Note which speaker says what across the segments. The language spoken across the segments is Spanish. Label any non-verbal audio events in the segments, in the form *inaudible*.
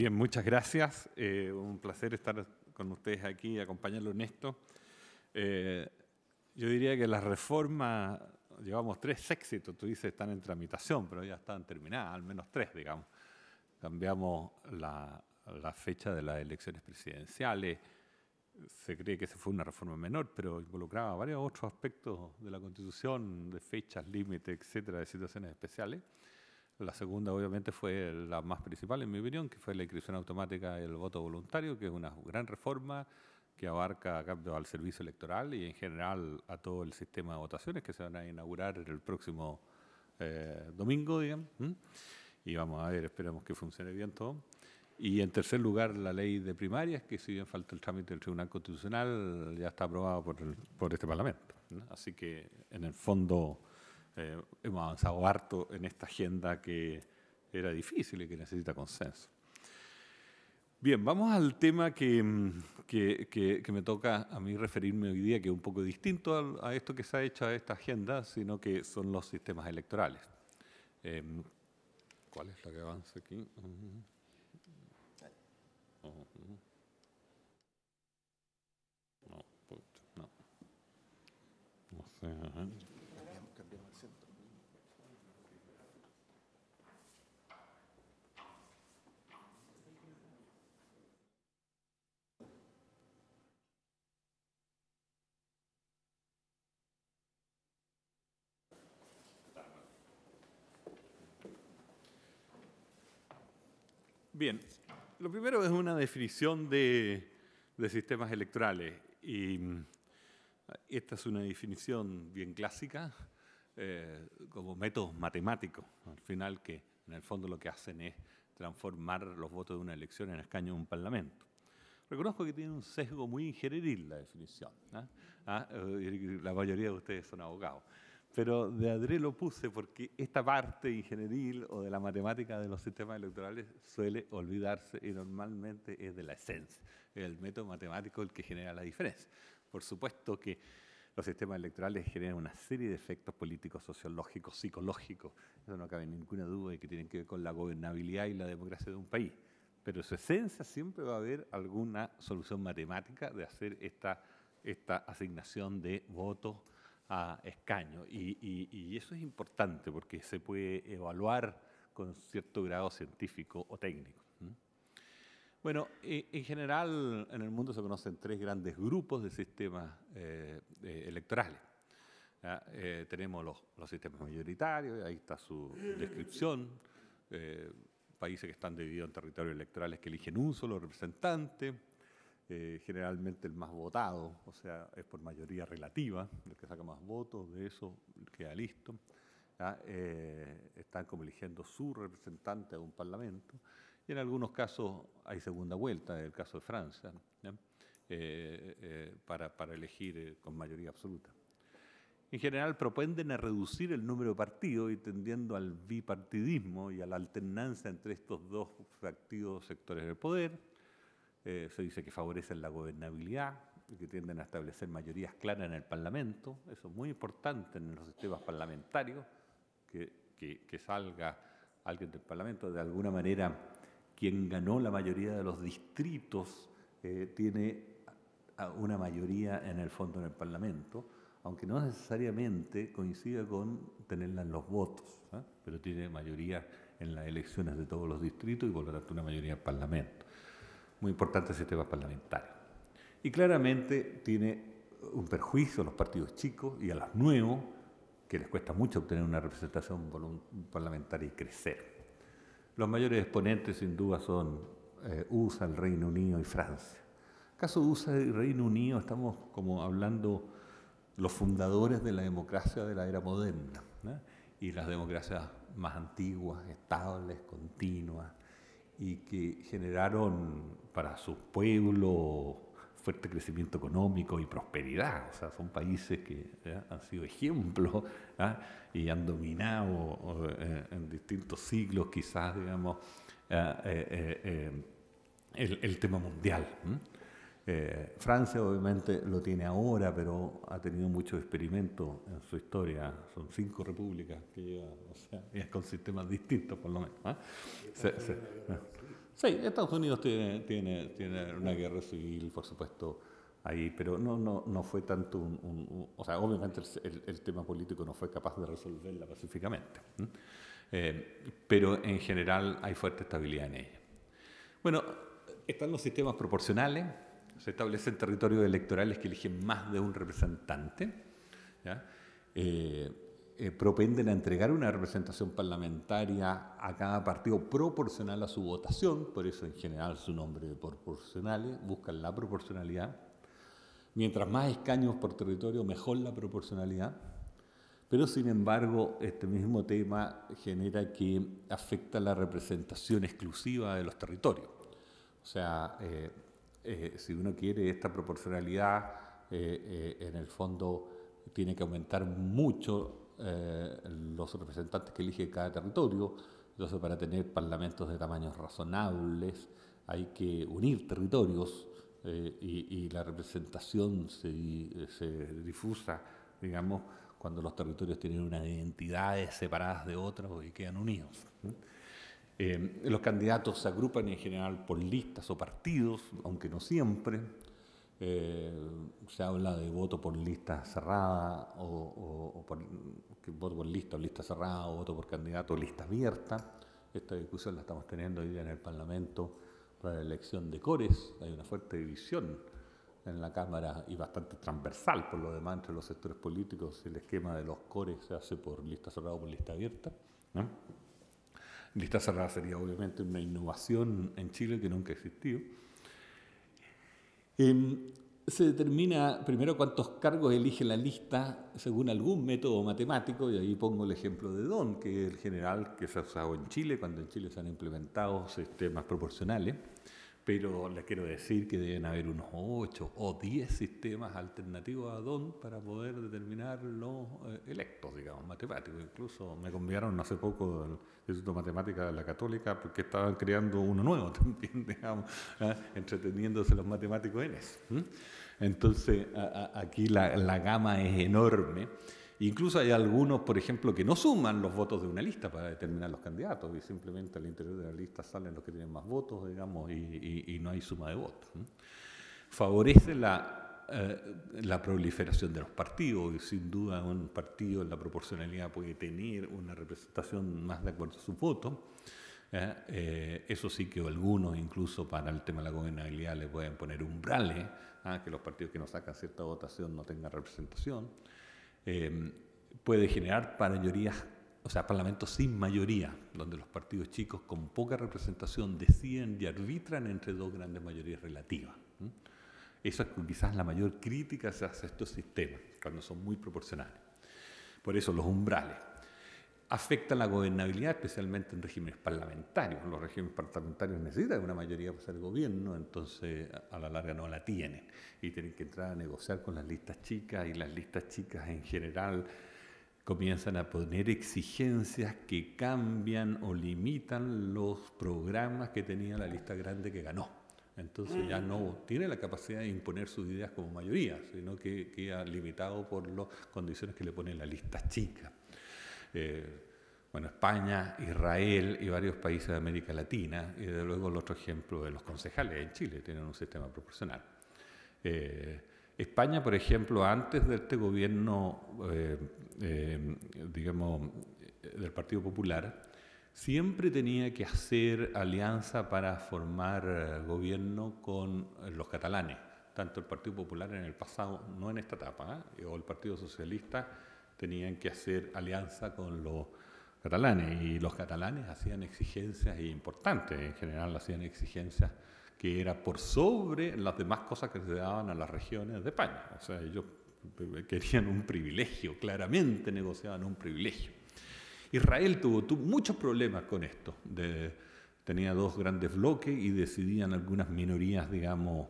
Speaker 1: Bien, muchas gracias. Eh, un placer estar con ustedes aquí y acompañarlos en esto. Eh, yo diría que las reformas, llevamos tres éxitos, tú dices están en tramitación, pero ya están terminadas, al menos tres, digamos. Cambiamos la, la fecha de las elecciones presidenciales, se cree que esa fue una reforma menor, pero involucraba varios otros aspectos de la Constitución, de fechas, límites, etcétera, de situaciones especiales. La segunda, obviamente, fue la más principal, en mi opinión, que fue la inscripción automática y el voto voluntario, que es una gran reforma que abarca cambio al servicio electoral y en general a todo el sistema de votaciones que se van a inaugurar el próximo eh, domingo, digamos. Y vamos a ver, esperamos que funcione bien todo. Y en tercer lugar, la ley de primarias, que si bien falta el trámite del Tribunal Constitucional, ya está aprobada por, por este Parlamento. Así que, en el fondo, eh, hemos avanzado harto en esta agenda que era difícil y que necesita consenso. Bien, vamos al tema que, que, que, me toca a mí referirme hoy día, que es un poco distinto a, esto que se ha hecho a esta agenda, sino que son los sistemas electorales. Eh, ¿Cuál es la que avanza aquí? No, no. No sé. Bien, lo primero es una definición de, sistemas electorales. Y mm, esta es una definición bien clásica, eh, como métodos matemáticos, al final que en el fondo lo que hacen es transformar los votos de una elección en escaño de un parlamento. Reconozco que tiene un sesgo muy ingenieril la definición. ¿Ah? Eh, la mayoría de ustedes son abogados pero de Adré lo puse porque esta parte ingenieril o de la matemática de los sistemas electorales suele olvidarse y normalmente es de la esencia, es el método matemático el que genera la diferencia. Por supuesto que los sistemas electorales generan una serie de efectos políticos, sociológicos, psicológicos, eso no cabe ninguna duda y que tienen que ver con la gobernabilidad y la democracia de un país. Pero su esencia siempre va a haber alguna solución matemática de hacer esta, esta asignación de votos a escaño. Y, eso es importante porque se puede evaluar con cierto grado científico o técnico. Bueno, e, en general en el mundo se conocen tres grandes grupos de sistemas eh, electorales. Eh, tenemos los, sistemas mayoritarios, ahí está su descripción, eh, países que están divididos en territorios electorales que eligen un solo representante, eh, generalmente el más votado, o sea, es por mayoría relativa, el que saca más votos, de eso queda listo. Eh, están como eligiendo su representante a un parlamento, y en algunos casos hay segunda vuelta, en el caso de Francia, eh, para, para, elegir con mayoría absoluta. En general propenden a reducir el número de partidos y tendiendo al bipartidismo y a la alternancia entre estos dos activos sectores del poder, eh, se dice que favorecen la gobernabilidad y que tienden a establecer mayorías claras en el Parlamento. Eso es muy importante en los sistemas parlamentarios, que, salga alguien del Parlamento. De alguna manera, quien ganó la mayoría de los distritos eh, tiene una mayoría en el fondo en el Parlamento, aunque no necesariamente coincida con tenerla en los votos, ¿eh? pero tiene mayoría en las elecciones de todos los distritos y por lo tanto una mayoría en el Parlamento muy importante el sistema parlamentario. Y claramente tiene un perjuicio a los partidos chicos y a los nuevos, que les cuesta mucho obtener una representación parlamentaria y crecer. Los mayores exponentes, sin duda, son eh, USA, el Reino Unido y Francia. caso USA y Reino Unido, estamos como hablando los fundadores de la democracia de la era moderna y las democracias más antiguas, estables, continuas, y que generaron para su pueblo fuerte crecimiento económico y prosperidad. O sea, son países que han sido ejemplos y han dominado eh, en distintos siglos, quizás, digamos, eh, eh, el, el, tema mundial. Francia obviamente lo tiene ahora, pero ha tenido muchos experimentos en su historia. Son cinco repúblicas que llevan, o sea, *laughs* con sistemas distintos por lo menos. ¿ah? Sí, Estados Unidos tiene, tiene, tiene una guerra civil, por supuesto, ahí, pero no, no, no fue tanto un, O sea, obviamente el, tema político no fue capaz de resolverla pacíficamente. Eh, pero en general hay fuerte estabilidad en ella. Bueno, están los sistemas proporcionales, se establecen territorios electorales que eligen más de un representante, eh, eh, propenden a entregar una representación parlamentaria a cada partido proporcional a su votación, por eso en general su nombre de proporcionales, buscan la proporcionalidad. Mientras más escaños por territorio, mejor la proporcionalidad. Pero sin embargo, este mismo tema genera que afecta la representación exclusiva de los territorios. O sea, eh, eh, si uno quiere esta proporcionalidad, eh, en el fondo tiene que aumentar mucho los representantes que elige cada territorio. Entonces, para tener parlamentos de tamaños razonables, hay que unir territorios y, la representación se, se difusa, digamos, cuando los territorios tienen unas identidades separadas de otros y quedan unidos. Eh, los candidatos se agrupan en general por listas o partidos, aunque no siempre. Eh, se habla de voto por lista cerrada o, voto por lista o lista cerrada o voto por candidato o lista abierta. Esta discusión la estamos teniendo hoy día en el Parlamento para la elección de Cores. Hay una fuerte división en la Cámara y bastante transversal por lo demás entre los sectores políticos. El esquema de los cores se hace por lista cerrada o por lista abierta. Lista cerrada sería obviamente una innovación en Chile que nunca ha existido. Em, se determina primero cuántos cargos elige la lista según algún método matemático, y ahí pongo el ejemplo de Don, que es el general que se ha usado en Chile, cuando en Chile se han implementado sistemas proporcionales pero les quiero decir que deben haber unos 8 o 10 sistemas alternativos a DON para poder determinar los eh, electos, digamos, matemáticos. Incluso me convidaron hace poco del Instituto de Matemáticas de la Católica porque estaban creando uno nuevo *laughs* también, digamos, ¿eh? entreteniéndose los matemáticos en eso. Entonces, aquí la, la gama es enorme. Incluso hay algunos, por ejemplo, que no suman los votos de una lista para determinar los candidatos y simplemente al interior de la lista salen los que tienen más votos, digamos, y, no hay suma de votos. Favorece la, eh, la proliferación de los partidos y sin duda un partido en la proporcionalidad puede tener una representación más de acuerdo a su voto. ¿eh? Eh, eso sí que algunos, incluso para el tema de la gobernabilidad, le pueden poner umbrales, ¿ah? que los partidos que no sacan cierta votación no tengan representación. Em, puede generar mayorías, o sea, parlamentos sin mayoría, donde los partidos chicos con poca representación deciden y arbitran entre dos grandes mayorías relativas. Esa es quizás la mayor crítica hacia estos sistemas, cuando son muy proporcionales. Por eso los umbrales afectan la gobernabilidad, especialmente en regímenes parlamentarios. Los regímenes parlamentarios necesitan una mayoría para ser gobierno, entonces a la larga no la tienen y tienen que entrar a negociar con las listas chicas y las listas chicas en general comienzan a poner exigencias que cambian o limitan los programas que tenía la lista grande que ganó. Entonces ya no tiene la capacidad de imponer sus ideas como mayoría, sino que queda limitado por las condiciones que le pone la lista chica. Eh, bueno, España, Israel y varios países de América Latina, y de luego el otro ejemplo de los concejales en Chile, tienen un sistema proporcional. Eh, España, por ejemplo, antes de este gobierno, eh, digamos, del Partido Popular, siempre tenía que hacer alianza para formar gobierno con los catalanes, tanto el Partido Popular en el pasado, no en esta etapa, o el Partido Socialista, tenían que hacer alianza con los catalanes y los catalanes hacían exigencias importantes, en general hacían exigencias que era por sobre las demás cosas que se daban a las regiones de España. O sea, ellos querían un privilegio, claramente negociaban un privilegio. Israel tuvo, muchos problemas con esto. tenía dos grandes bloques y decidían algunas minorías, digamos,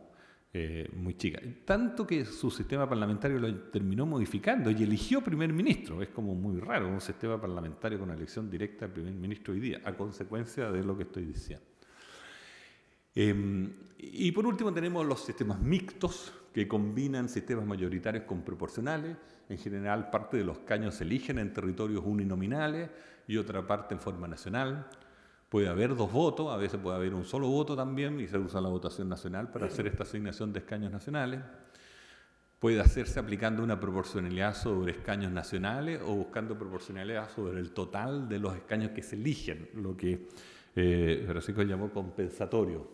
Speaker 1: eh, muy chica. Tanto que su sistema parlamentario lo terminó modificando y eligió primer ministro. Es como muy raro un sistema parlamentario con elección directa del primer ministro hoy día, a consecuencia de lo que estoy diciendo. Em, y por último tenemos los sistemas mixtos que combinan sistemas mayoritarios con proporcionales. En general, parte de los caños se eligen en territorios uninominales y otra parte en forma nacional. Puede haber dos votos, a veces puede haber un solo voto también y se usa la votación nacional para hacer esta asignación de escaños nacionales. Puede hacerse aplicando una proporcionalidad sobre escaños nacionales o buscando proporcionalidad sobre el total de los escaños que se eligen, lo que eh, Francisco llamó compensatorio.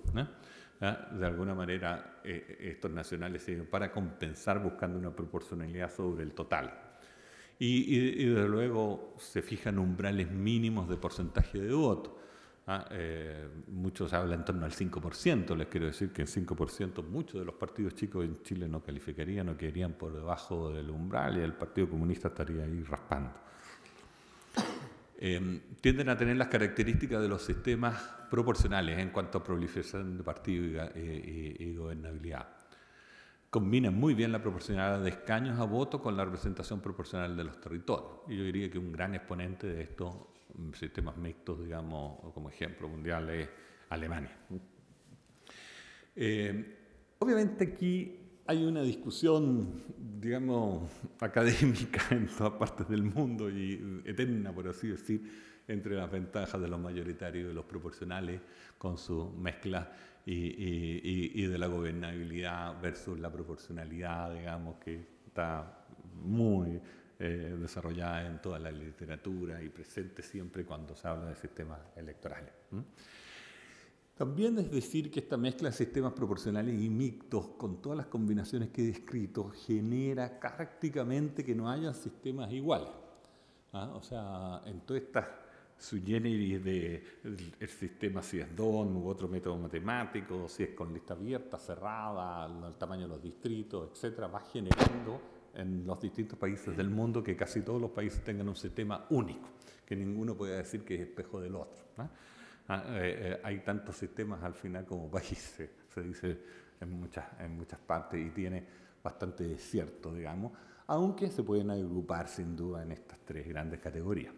Speaker 1: ¿Ah? De alguna manera, eh, estos nacionales sirven para compensar buscando una proporcionalidad sobre el total. Y, y, desde luego se fijan umbrales mínimos de porcentaje de voto. Ah, eh, muchos hablan en torno al 5%, les quiero decir que en 5% muchos de los partidos chicos en Chile no calificarían o quedarían por debajo del umbral y el Partido Comunista estaría ahí raspando. Eh, tienden a tener las características de los sistemas proporcionales en cuanto a proliferación de partidos y, gobernabilidad. Combinan muy bien la proporcionalidad de escaños a voto con la representación proporcional de los territorios. Y yo diría que un gran exponente de estos sistemas mixtos, digamos, como ejemplo mundial, es Alemania. Eh, obviamente aquí hay una discusión, digamos, *laughs* académica en todas partes del mundo y eterna, por así decir, entre las ventajas de los mayoritarios y los proporcionales con su mezcla y, de la gobernabilidad versus la proporcionalidad, digamos, que está muy eh, desarrollada en toda la literatura y presente siempre cuando se habla de sistemas electorales. También es decir que esta mezcla de sistemas proporcionales y mixtos con todas las combinaciones que he descrito genera prácticamente que no haya sistemas iguales. ¿ah? O sea, en todas estas su generis de el, sistema si es DON u otro método matemático, si es con lista abierta, cerrada, el tamaño de los distritos, etcétera, va generando en los distintos países del mundo que casi todos los países tengan un sistema único, que ninguno pueda decir que es espejo del otro. Ah, eh, eh, hay tantos sistemas al final como *laughs* países, se dice en muchas, en muchas partes y tiene bastante desierto, digamos, aunque se pueden agrupar sin duda en estas tres grandes categorías.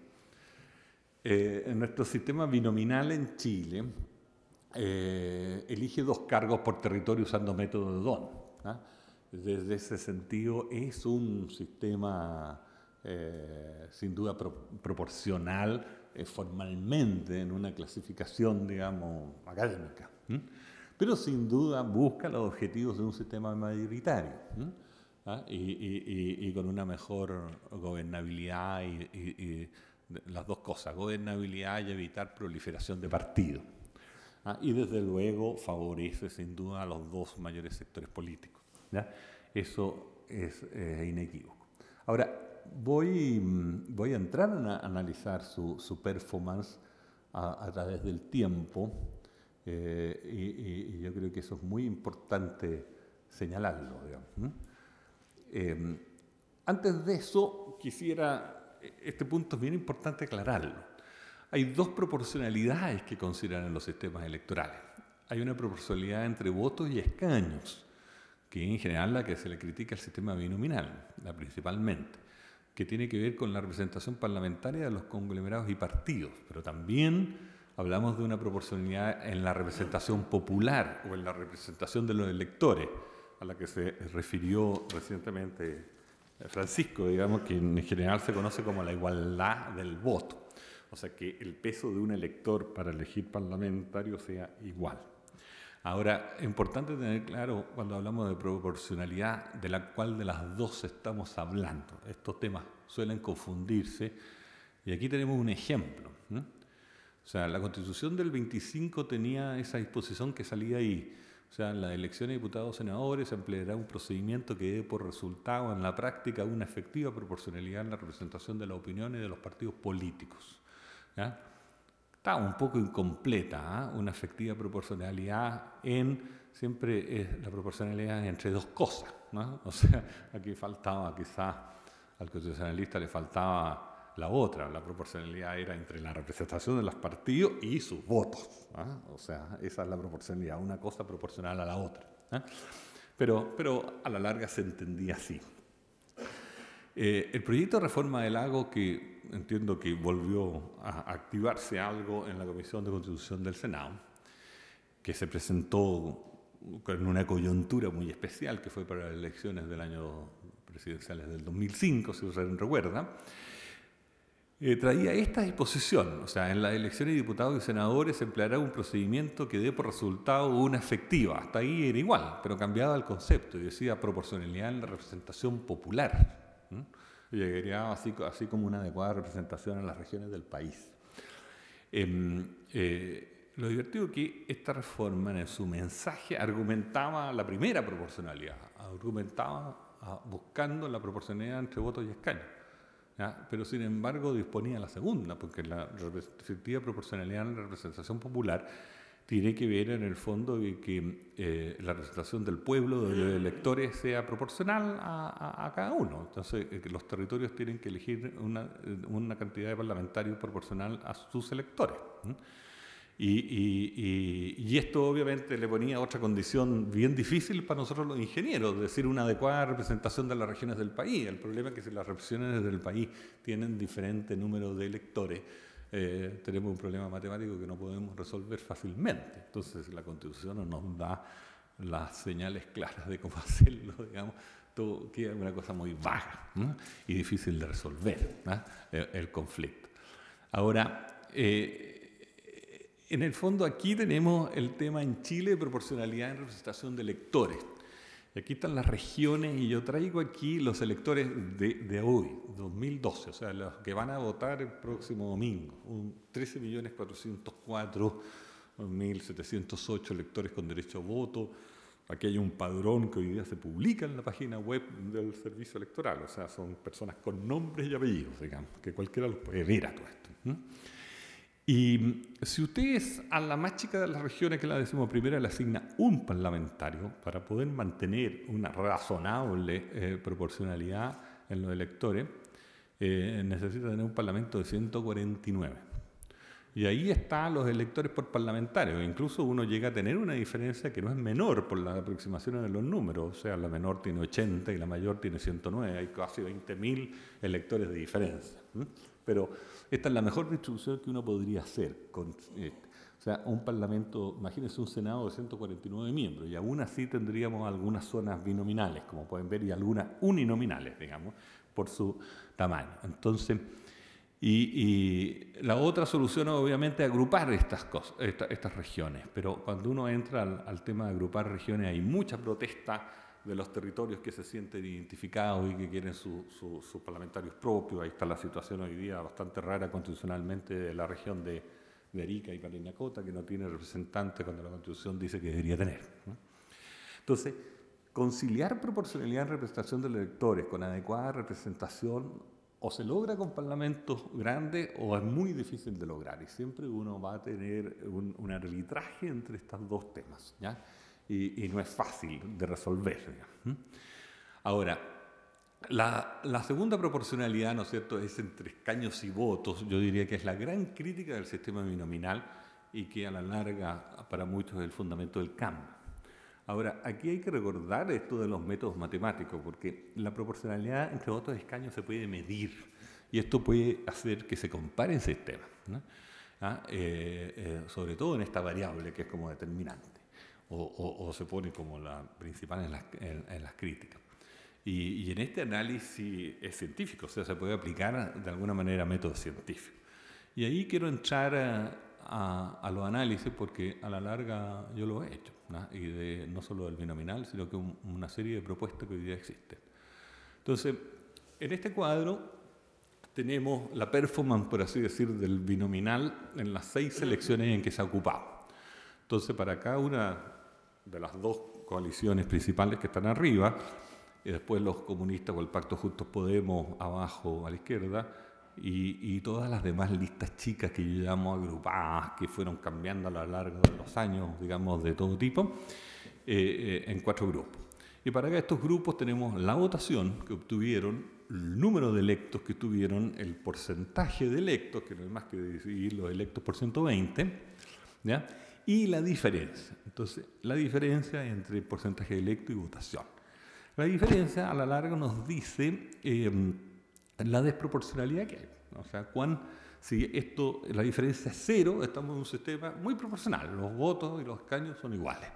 Speaker 1: Eh, en nuestro sistema binominal en Chile elige dos cargos por territorio usando método de DON. ¿ah? Desde ese sentido es un sistema eh, sin duda proporcional eh, formalmente en una clasificación, digamos, académica. Pero sin duda busca los objetivos de un sistema mayoritario ¿Ah? y, con una mejor gobernabilidad y, las dos cosas, gobernabilidad y evitar proliferación de partidos. ¿Ah? Y desde luego favorece sin duda a los dos mayores sectores políticos. Eso es eh, inequívoco. Ahora, voy, voy a entrar a analizar su, su performance a, través del tiempo eh, y, yo creo que eso es muy importante señalarlo. Eh, antes de eso, quisiera, este punto es bien importante aclararlo. Hay dos proporcionalidades que consideran en los sistemas electorales. Hay una proporcionalidad entre votos y escaños que en general la que se le critica al sistema binominal, la principalmente, que tiene que ver con la representación parlamentaria de los conglomerados y partidos, pero también hablamos de una proporcionalidad en la representación popular o en la representación de los electores, a la que se refirió recientemente Francisco, digamos, que en general se conoce como la igualdad del voto, o sea, que el peso de un elector para elegir parlamentario sea igual. Ahora, es importante tener claro cuando hablamos de proporcionalidad de la cual de las dos estamos hablando. Estos temas suelen confundirse y aquí tenemos un ejemplo. O sea, la constitución del 25 tenía esa disposición que salía ahí. O sea, en la elección de diputados senadores se empleará un procedimiento que dé por resultado en la práctica una efectiva proporcionalidad en la representación de las opiniones de los partidos políticos. ¿ya? Está un poco incompleta, ¿ah? una efectiva proporcionalidad en, siempre es la proporcionalidad entre dos cosas, ¿no? *laughs* O sea, aquí faltaba quizás, al constitucionalista le faltaba la otra, la proporcionalidad era entre la representación de los partidos y sus votos, ¿ah? o sea, esa es la proporcionalidad, una cosa proporcional a la otra. ¿ah? Pero, pero a la larga se entendía así. Eh, el proyecto de reforma del lago que entiendo que volvió a activarse algo en la Comisión de Constitución del Senado, que se presentó con una coyuntura muy especial, que fue para las elecciones del año presidenciales del 2005, si usted recuerda, eh, traía esta disposición, o sea, en las elecciones de diputados y senadores se empleará un procedimiento que dé por resultado una efectiva, hasta ahí era igual, pero cambiaba el concepto y decía proporcionalidad en la representación popular. Y llegaría así, así como una adecuada representación en las regiones del país. Em, eh, lo divertido es que esta reforma en su mensaje argumentaba la primera proporcionalidad, argumentaba ah, buscando la proporcionalidad entre votos y escaños pero sin embargo disponía la segunda, porque la efectiva proporcionalidad en la representación popular tiene que ver en el fondo de que eh, la representación del pueblo, de los electores, sea proporcional a, cada uno. Entonces, eh, los territorios tienen que elegir una, una, cantidad de parlamentarios proporcional a sus electores. Y, esto obviamente le ponía otra condición bien difícil para nosotros los ingenieros, es decir, una adecuada representación de las regiones del país. El problema es que si las regiones del país tienen diferente número de electores, eh, tenemos un problema matemático que no podemos resolver fácilmente. Entonces la Constitución no nos da las señales claras de cómo *laughs* hacerlo, digamos, todo queda una cosa muy vaga y difícil de resolver el, conflicto. Ahora, eh, en el fondo aquí tenemos el tema en Chile de proporcionalidad en representación de electores. Aquí están las regiones y yo traigo aquí los electores de, hoy, 2012, o sea, los que van a votar el próximo domingo. 13.404.708 electores con derecho a voto. Aquí hay un padrón que hoy día se publica en la página web del servicio electoral, o sea, son personas con nombres y apellidos, digamos, que cualquiera los puede ver a todo esto. Y si ustedes a la más chica de las regiones, que la decimos primera, le asigna un parlamentario para poder mantener una razonable eh, proporcionalidad en los electores, eh, necesita tener un parlamento de 149. Y ahí están los electores por parlamentario. Incluso uno llega a tener una diferencia que no es menor por las aproximaciones de los números. O sea, la menor tiene 80 y la mayor tiene 109. Hay casi 20.000 electores de diferencia. Pero esta es la mejor distribución que uno podría hacer. Eh, o sea, un parlamento, imagínense un Senado de 149 miembros, y aún así tendríamos algunas zonas binominales, como pueden ver, y algunas uninominales, digamos, por su tamaño. Entonces, y, la otra solución obviamente es agrupar estas, cosas, estas regiones, pero cuando uno entra al tema de agrupar regiones hay mucha protesta de los territorios que se sienten identificados y que quieren sus parlamentarios propios. Ahí está la situación hoy día bastante rara constitucionalmente de la región de, de Arica y Parinacota, que no tiene representante cuando la Constitución dice que debería tener. Entonces, conciliar proporcionalidad en representación de los electores con adecuada representación o se logra con parlamentos grandes o es muy difícil de lograr y siempre uno va a tener un, un arbitraje entre estos dos temas. ¿ya? Y, no es fácil de resolver. Ahora, la, la, segunda proporcionalidad, ¿no es cierto?, es entre escaños y votos. Yo diría que es la gran crítica del sistema binominal y que a la larga para muchos es el fundamento del cambio. Ahora, aquí hay que recordar esto de los métodos matemáticos, porque la proporcionalidad entre votos y escaños se puede medir y esto puede hacer que se comparen sistemas, ¿Ah? Eh, eh, sobre todo en esta variable que es como determinante o, se pone como la principal en las, en, las críticas. Y, en este análisis es científico, o sea, se puede aplicar de alguna manera método científico. Y ahí quiero entrar a, a, los análisis porque a la larga yo lo he hecho, ¿no? y de, no solo del binominal, sino que una serie de propuestas que hoy día existen. Entonces, en este cuadro tenemos la performance, por así decir, del binominal en las seis selecciones en que se ha ocupado. Entonces, para cada una de las dos coaliciones principales que están arriba, y después los comunistas o el Pacto Justos Podemos abajo a la izquierda, y, todas las demás listas chicas que yo llamo agrupadas, que fueron cambiando a lo largo de los años, digamos, de todo tipo, eh, eh, en cuatro grupos. Y para estos grupos tenemos la votación que obtuvieron, el número de electos que tuvieron, el porcentaje de electos, que no es más que dividir los electos por 120, ¿ya? Y la diferencia. Entonces, la diferencia entre porcentaje electo y votación. La diferencia a la larga nos dice em, la desproporcionalidad que hay. O sea, cuán, si esto, la diferencia es cero, estamos en un sistema muy proporcional. Los votos y los escaños son iguales.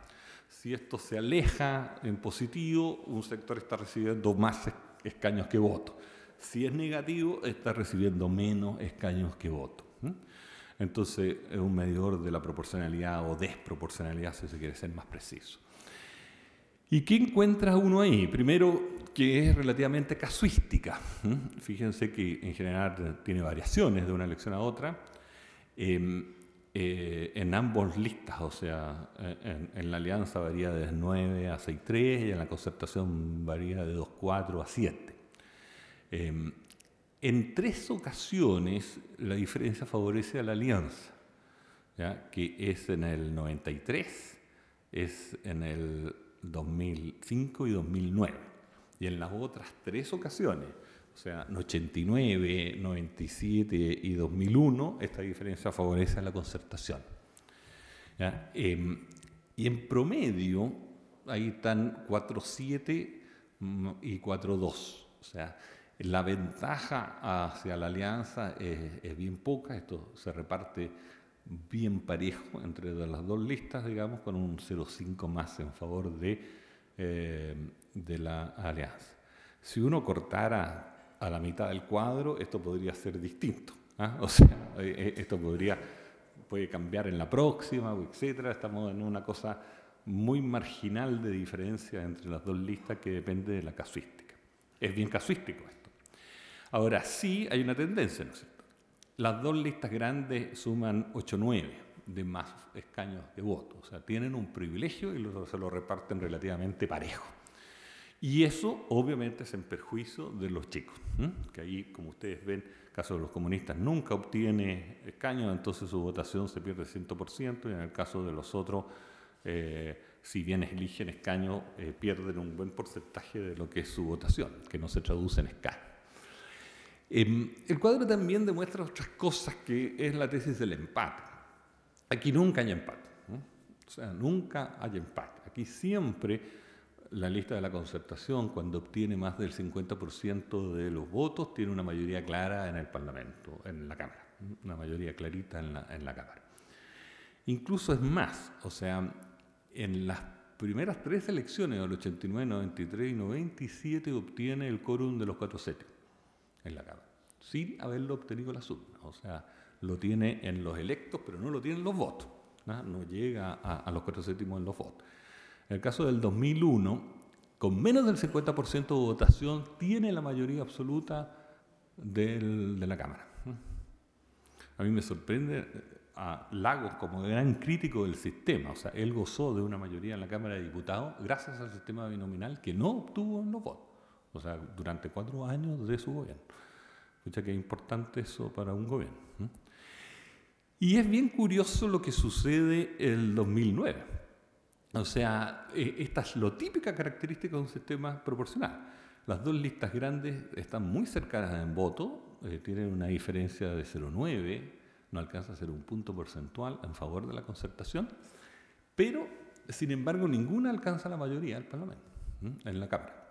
Speaker 1: Si esto se aleja en positivo, un sector está recibiendo más escaños que votos. Si es negativo, está recibiendo menos escaños que votos. Entonces, es un medidor de la proporcionalidad o desproporcionalidad, si se quiere ser más preciso. ¿Y qué encuentra uno ahí? Primero, que es relativamente casuística. Fíjense que en general tiene variaciones de una elección a otra. Em, eh, en ambos listas, o sea, en, la alianza varía de 9 a 6-3 y en la concertación varía de 2-4 a 7. Em, en tres ocasiones la diferencia favorece a la alianza, que es en el 93, es en el 2005 y 2009. Y en las otras tres ocasiones, o sea, en 89, 97 y 2001, esta diferencia favorece a la concertación. Em, y en promedio, ahí están 4.7 mm, y 4.2. O sea, la ventaja hacia la alianza es, bien poca, esto se reparte bien parejo entre las dos listas, digamos, con un 0,5 más en favor de, eh, de la alianza. Si uno cortara a la mitad del cuadro, esto podría ser distinto. ¿ah? O sea, eh, eh, esto podría, puede cambiar en la próxima, etcétera. Estamos en una cosa muy marginal de diferencia entre las dos listas que depende de la casuística. Es bien casuístico esto. Ahora, sí hay una tendencia, ¿no es cierto? Las dos listas grandes suman 8-9 de más escaños de voto. O sea, tienen un privilegio y se lo reparten relativamente parejo. Y eso obviamente es en perjuicio de los chicos, que ahí, como ustedes ven, en el caso de los comunistas nunca obtiene escaños, entonces su votación se pierde 100%, y en el caso de los otros, eh, si bien eligen escaño, eh, pierden un buen porcentaje de lo que es su votación, que no se traduce en escaño. Em, el cuadro también demuestra otras cosas que es la tesis del empate. Aquí nunca hay empate, o sea, nunca hay empate. Aquí siempre la lista de la concertación, cuando obtiene más del 50% de los votos, tiene una mayoría clara en el Parlamento, en la Cámara, una mayoría clarita en la, Cámara. Incluso es más, o sea, en las primeras tres elecciones, el 89, 93 y 97, obtiene el quórum de los cuatro sete en la Cámara, sin haberlo obtenido la urnas. O sea, lo tiene en los electos, pero no lo tiene en los votos. No, llega a, a los cuatro séptimos en los votos. En el caso del 2001, con menos del 50% de votación, tiene la mayoría absoluta de la Cámara. A mí me sorprende eh, a Lagos como gran crítico del sistema. O sea, él gozó de una mayoría en la Cámara de Diputados gracias al sistema binominal que no obtuvo en los votos. O sea, durante cuatro años de su gobierno. Escucha que es importante eso para un gobierno. Y es bien curioso lo que sucede el 2009. O sea, eh, esta es lo típica característica de un sistema proporcional. Las dos listas grandes están muy cercanas en voto, eh, tienen una diferencia de 0,9, no alcanza a ser un punto porcentual en favor de la concertación, pero sin embargo ninguna alcanza la mayoría del Parlamento, en la Cámara.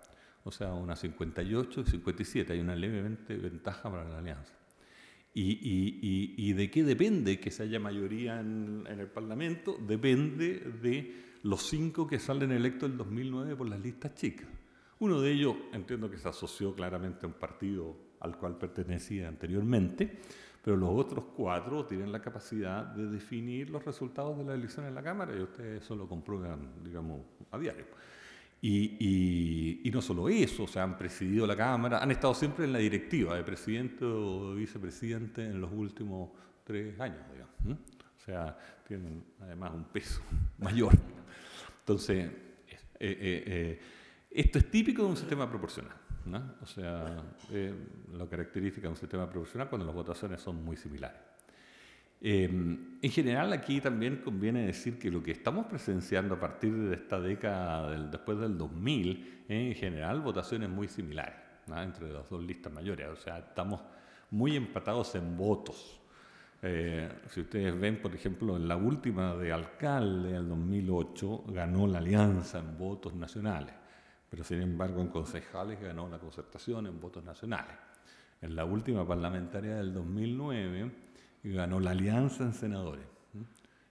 Speaker 1: O sea, una 58 y 57, hay una levemente ventaja para la alianza. ¿Y, de qué depende que se haya mayoría en, en el Parlamento? Depende de los cinco que salen electos en 2009 por las listas chicas. Uno de ellos entiendo que se asoció claramente a un partido al cual pertenecía anteriormente, pero los otros cuatro tienen la capacidad de definir los resultados de la elección en la Cámara y ustedes eso lo comprueban, digamos, a diario. Y, no solo eso, o sea, han presidido la Cámara, han estado siempre en la directiva de presidente o vicepresidente en los últimos tres años, digamos. O sea, tienen además un peso *laughs* mayor. Entonces, eh, eh, eh, esto es típico de un sistema proporcional. ¿no? O sea, la característica de un sistema proporcional cuando las votaciones son muy similares. En general, aquí también conviene decir que lo que estamos presenciando a partir de esta década, del, después del 2000, en general, votaciones muy similares entre las dos listas mayores. O sea, estamos muy empatados en votos. Eh, si ustedes ven, por ejemplo, en la última de alcalde, del 2008, ganó la alianza en votos nacionales, pero sin embargo en concejales ganó la concertación en votos nacionales. En la última parlamentaria del 2009 ganó la alianza en senadores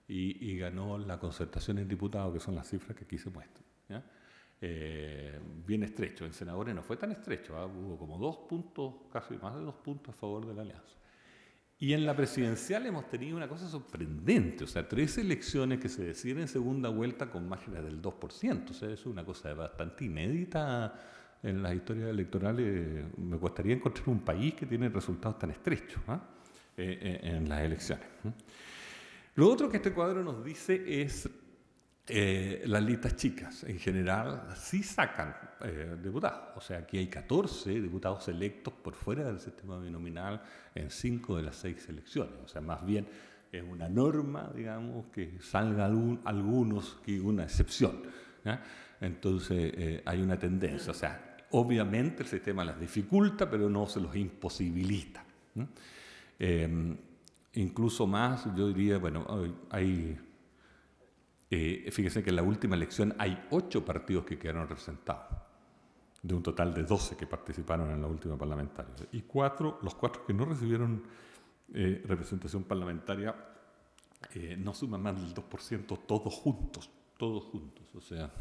Speaker 1: y, ganó la concertación en diputados, que son las cifras que aquí se muestran. eh, bien estrecho. En senadores no fue tan estrecho, ¿ah? hubo como dos puntos, casi más de dos puntos a favor de la alianza. Y en la presidencial hemos tenido una cosa sorprendente, o sea, tres elecciones que se deciden en segunda vuelta con márgenes del 2%, o sea, eso es una cosa bastante inédita en las historias electorales. Me gustaría encontrar un país que tiene resultados tan estrechos eh, eh, en las elecciones. Lo otro que este cuadro nos dice es eh, las listas chicas en general sí sacan eh, diputados. O sea, aquí hay 14 diputados electos por fuera del sistema binominal en 5 de las 6 elecciones. O sea, más bien es una norma, digamos, que salga algunos que una excepción. Entonces eh, hay una tendencia. O sea, obviamente el sistema las dificulta, pero no se los imposibilita. Incluso más, yo diría, bueno, hay eh, fíjense que en la última elección hay ocho partidos que quedaron representados, de un total de 12 que participaron en la última parlamentaria. Y cuatro, los cuatro que no recibieron eh, representación parlamentaria eh, no suman más del 2% todos juntos, todos juntos. O sea,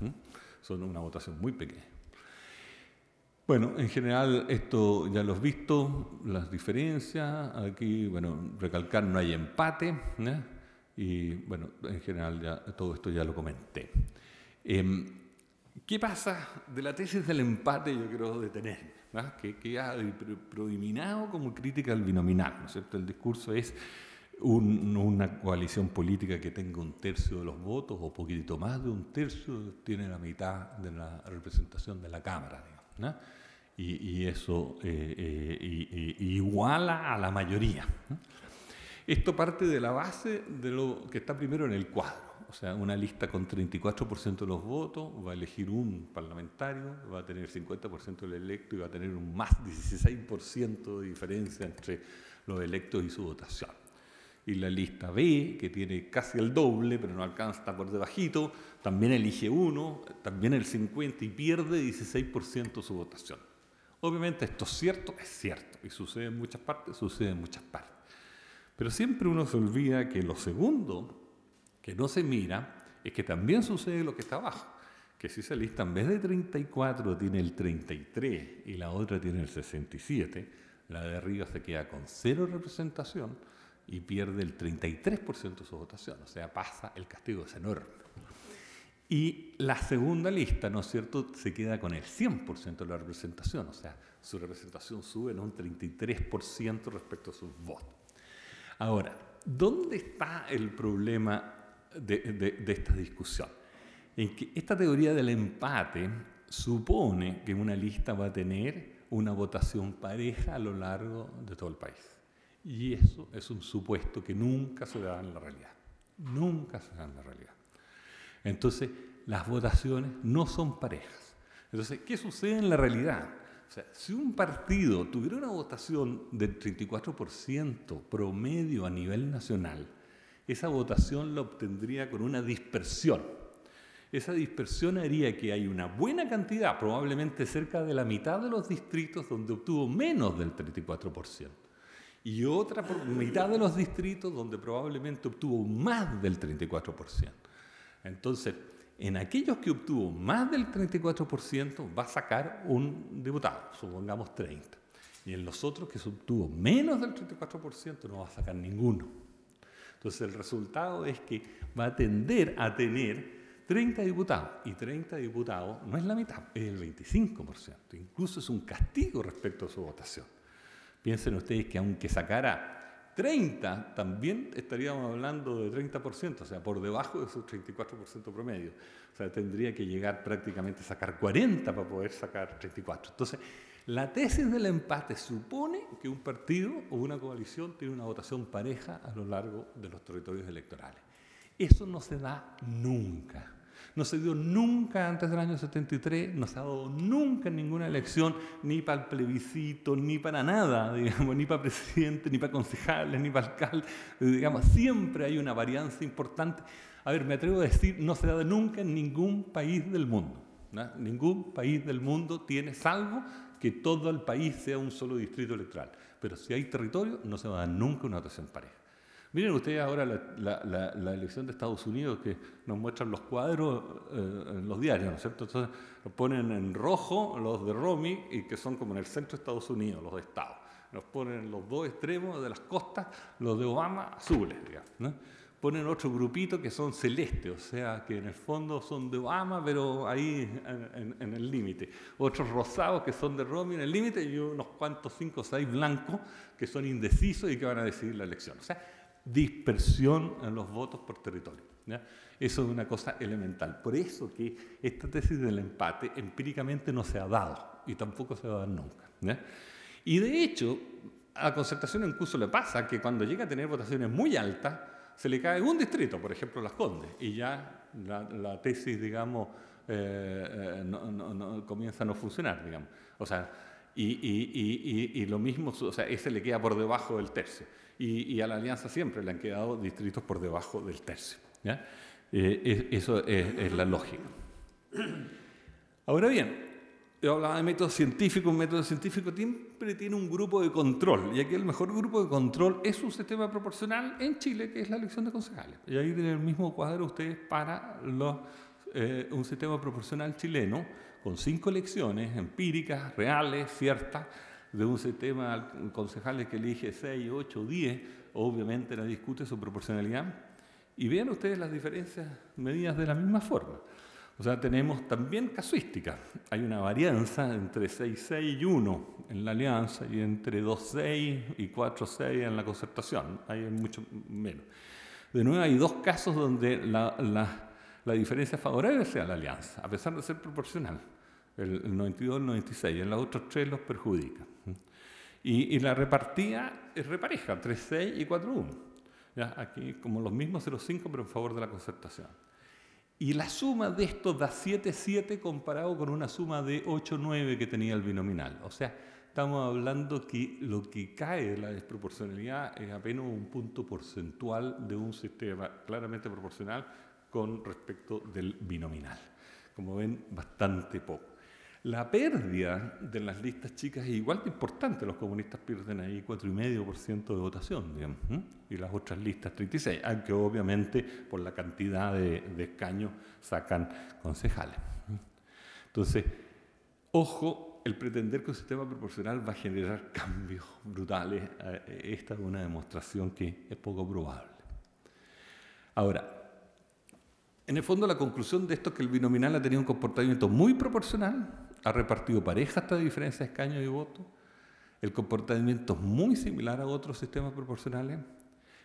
Speaker 1: son una votación muy pequeña. Bueno, en general esto ya lo has visto, las diferencias. Aquí, bueno, recalcar no hay empate. Y bueno, en general ya, todo esto ya lo comenté. Em, ¿Qué pasa de la tesis del empate? Yo quiero detener, que, que ha prohiminado como crítica al binominal. ¿no es cierto? El discurso es una coalición política que tenga un tercio de los votos o poquitito más de un tercio, tiene la mitad de la representación de la Cámara. Y, eso eh, eh, iguala a la mayoría. Esto parte de la base de lo que está primero en el cuadro. O sea, una lista con 34% de los votos va a elegir un parlamentario, va a tener 50% del electo y va a tener un más 16% de diferencia entre los electos y su votación. Y la lista B, que tiene casi el doble, pero no alcanza, por debajito, también elige uno, también el 50% y pierde 16% su votación. Obviamente esto es cierto, es cierto, y sucede en muchas partes, sucede en muchas partes. Pero siempre uno se olvida que lo segundo que no se mira es que también sucede lo que está abajo. Que si esa lista en vez de 34 tiene el 33 y la otra tiene el 67, la de arriba se queda con cero representación y pierde el 33% de su votación. O sea, pasa, el castigo es enorme. Y la segunda lista, ¿no es cierto?, se queda con el 100% de la representación. O sea, su representación sube en un 33% respecto a sus votos. Ahora, ¿dónde está el problema de, esta discusión? En que esta teoría del empate supone que una lista va a tener una votación pareja a lo largo de todo el país. Y eso es un supuesto que nunca se da en la realidad. Nunca se da en la realidad. Entonces, las votaciones no son parejas. Entonces, ¿qué sucede en la realidad? O sea, si un partido tuviera una votación del 34% promedio a nivel nacional, esa votación la obtendría con una dispersión. Esa dispersión haría que hay una buena cantidad, probablemente cerca de la mitad de los distritos donde obtuvo menos del 34%, y otra mitad de los distritos donde probablemente obtuvo más del 34%. Entonces, en aquellos que obtuvo más del 34% va a sacar un diputado, supongamos 30. Y en los otros que obtuvo menos del 34% no va a sacar ninguno. Entonces el resultado es que va a tender a tener 30 diputados. Y 30 diputados no es la mitad, es el 25%. Incluso es un castigo respecto a su votación. Piensen ustedes que aunque sacara 30 también estaríamos hablando de 30%, o sea, por debajo de su 34% promedio. O sea, tendría que llegar prácticamente a sacar 40 para poder sacar 34. Entonces, la tesis del empate supone que un partido o una coalición tiene una votación pareja a lo largo de los territorios electorales. Eso no se da nunca. No se dio nunca antes del año 73, no se ha dado nunca en ninguna elección, ni para el plebiscito, ni para nada, *laughs* digamos, ni para presidente, ni para concejales, ni para alcalde. Digamos, siempre hay una varianza importante. A ver, me atrevo a decir, no se dado nunca en ningún país del mundo. Ningún país del mundo tiene, salvo que todo el país sea un solo distrito electoral. Pero si hay territorio, no se va a dar nunca una votación pareja. Miren ustedes ahora la, elección de Estados Unidos que nos muestran los cuadros eh, en los diarios, ¿no es cierto? Entonces nos ponen en rojo los de Romy y que son como en el centro de Estados Unidos, los de Estado. Nos ponen en los dos extremos de las costas los de Obama azules, digamos. ¿no? Ponen otro grupito que son celestes, o sea, que en el fondo son de Obama, pero ahí en, el límite. Otros rosados que son de Romy en el límite y unos cuantos, cinco o seis blancos que son indecisos y que van a decidir la elección. O sea, dispersión en los votos por territorio. Eso es una cosa elemental. Por eso que esta tesis del empate empíricamente no se ha dado y tampoco se va a dar nunca. Y de hecho, a la concertación incluso le pasa que cuando llega a tener votaciones muy altas, se le cae un distrito, por ejemplo Las Condes, y ya la, tesis, digamos, eh, eh, no, comienza a no funcionar, digamos. O sea, y, y, lo mismo, o sea, ese le queda por debajo del tercio y, a la alianza siempre le han quedado distritos por debajo del tercio. Eh, eso es, la lógica. Ahora bien, yo hablaba de método científico, un método científico siempre tiene un grupo de control, y aquí el mejor grupo de control es un sistema proporcional en Chile, que es la elección de concejales. Y ahí tienen el mismo cuadro ustedes para los, eh, un sistema proporcional chileno, con cinco elecciones empíricas, reales, ciertas, de un sistema concejales que elige 6, 8, 10, obviamente no discute su proporcionalidad. Y vean ustedes las diferencias medidas de la misma forma. O sea, tenemos también casuística. Hay una varianza entre 6, 6 y 1 en la alianza y entre 2, 6 y 4, 6 en la concertación. Hay mucho menos. De nuevo, hay dos casos donde la, la, la diferencia favorable sea la alianza, a pesar de ser proporcional el, 92 el 96, en los otros tres los perjudica. Y, la repartida es repareja, 3-6 y 4-1. Aquí como los mismos 0-5, pero en favor de la concertación. Y la suma de esto da 7-7 comparado con una suma de 8-9 que tenía el binominal. O sea, estamos hablando que lo que cae de la desproporcionalidad es apenas un punto porcentual de un sistema claramente proporcional con respecto del binominal. Como ven, bastante poco. La pérdida de las listas chicas es igual de importante. Los comunistas pierden ahí 4,5% de votación, digamos, y las otras listas 36, aunque obviamente por la cantidad de, escaños sacan concejales. Entonces, ojo, el pretender que un sistema proporcional va a generar cambios brutales, eh, esta es una demostración que es poco probable. Ahora, en el fondo la conclusión de esto es que el binominal ha tenido un comportamiento muy proporcional, ha repartido pareja esta diferencia de escaños y votos. El comportamiento es muy similar a otros sistemas proporcionales.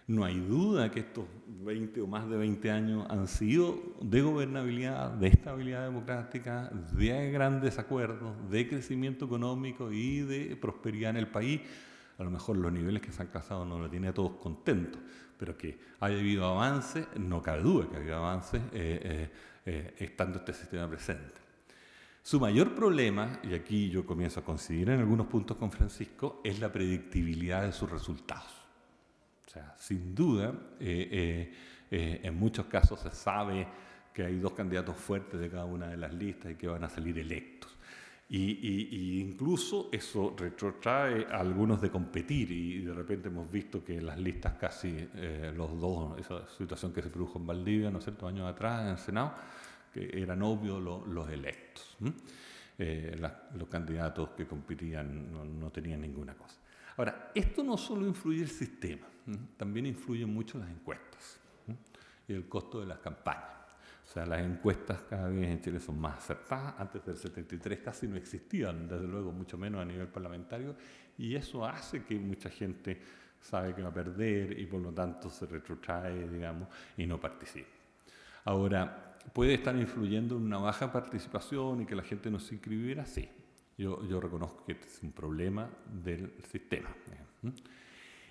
Speaker 1: No hay duda que estos 20 o más de 20 años han sido de gobernabilidad, de estabilidad democrática, de grandes acuerdos, de crecimiento económico y de prosperidad en el país. A lo mejor los niveles que se han casado no lo tiene a todos contentos, pero que haya habido avances, no cabe duda que ha habido avances eh, eh, eh, estando este sistema presente. Su mayor problema, y aquí yo comienzo a coincidir en algunos puntos con Francisco, es la predictibilidad de sus resultados. O sea, sin duda, eh, eh, eh, en muchos casos se sabe que hay dos candidatos fuertes de cada una de las listas y que van a salir electos. Y, incluso eso retrotrae a algunos de competir y de repente hemos visto que las listas casi los dos, esa situación que se produjo en Valdivia, ¿no es cierto?, años atrás en el Senado, que eran obvios los electos. Eh, los candidatos que competían no, tenían ninguna cosa. Ahora, esto no solo influye el sistema, también influyen mucho las encuestas y el costo de las campañas. O sea, las encuestas cada vez en Chile son más acertadas. Antes del 73 casi no existían, desde luego, mucho menos a nivel parlamentario, y eso hace que mucha gente sabe que va a perder y por lo tanto se retrotrae, digamos, y no participa. Ahora, ¿Puede estar influyendo en una baja participación y que la gente no se inscribiera? Sí. Yo, yo reconozco que este es un problema del sistema.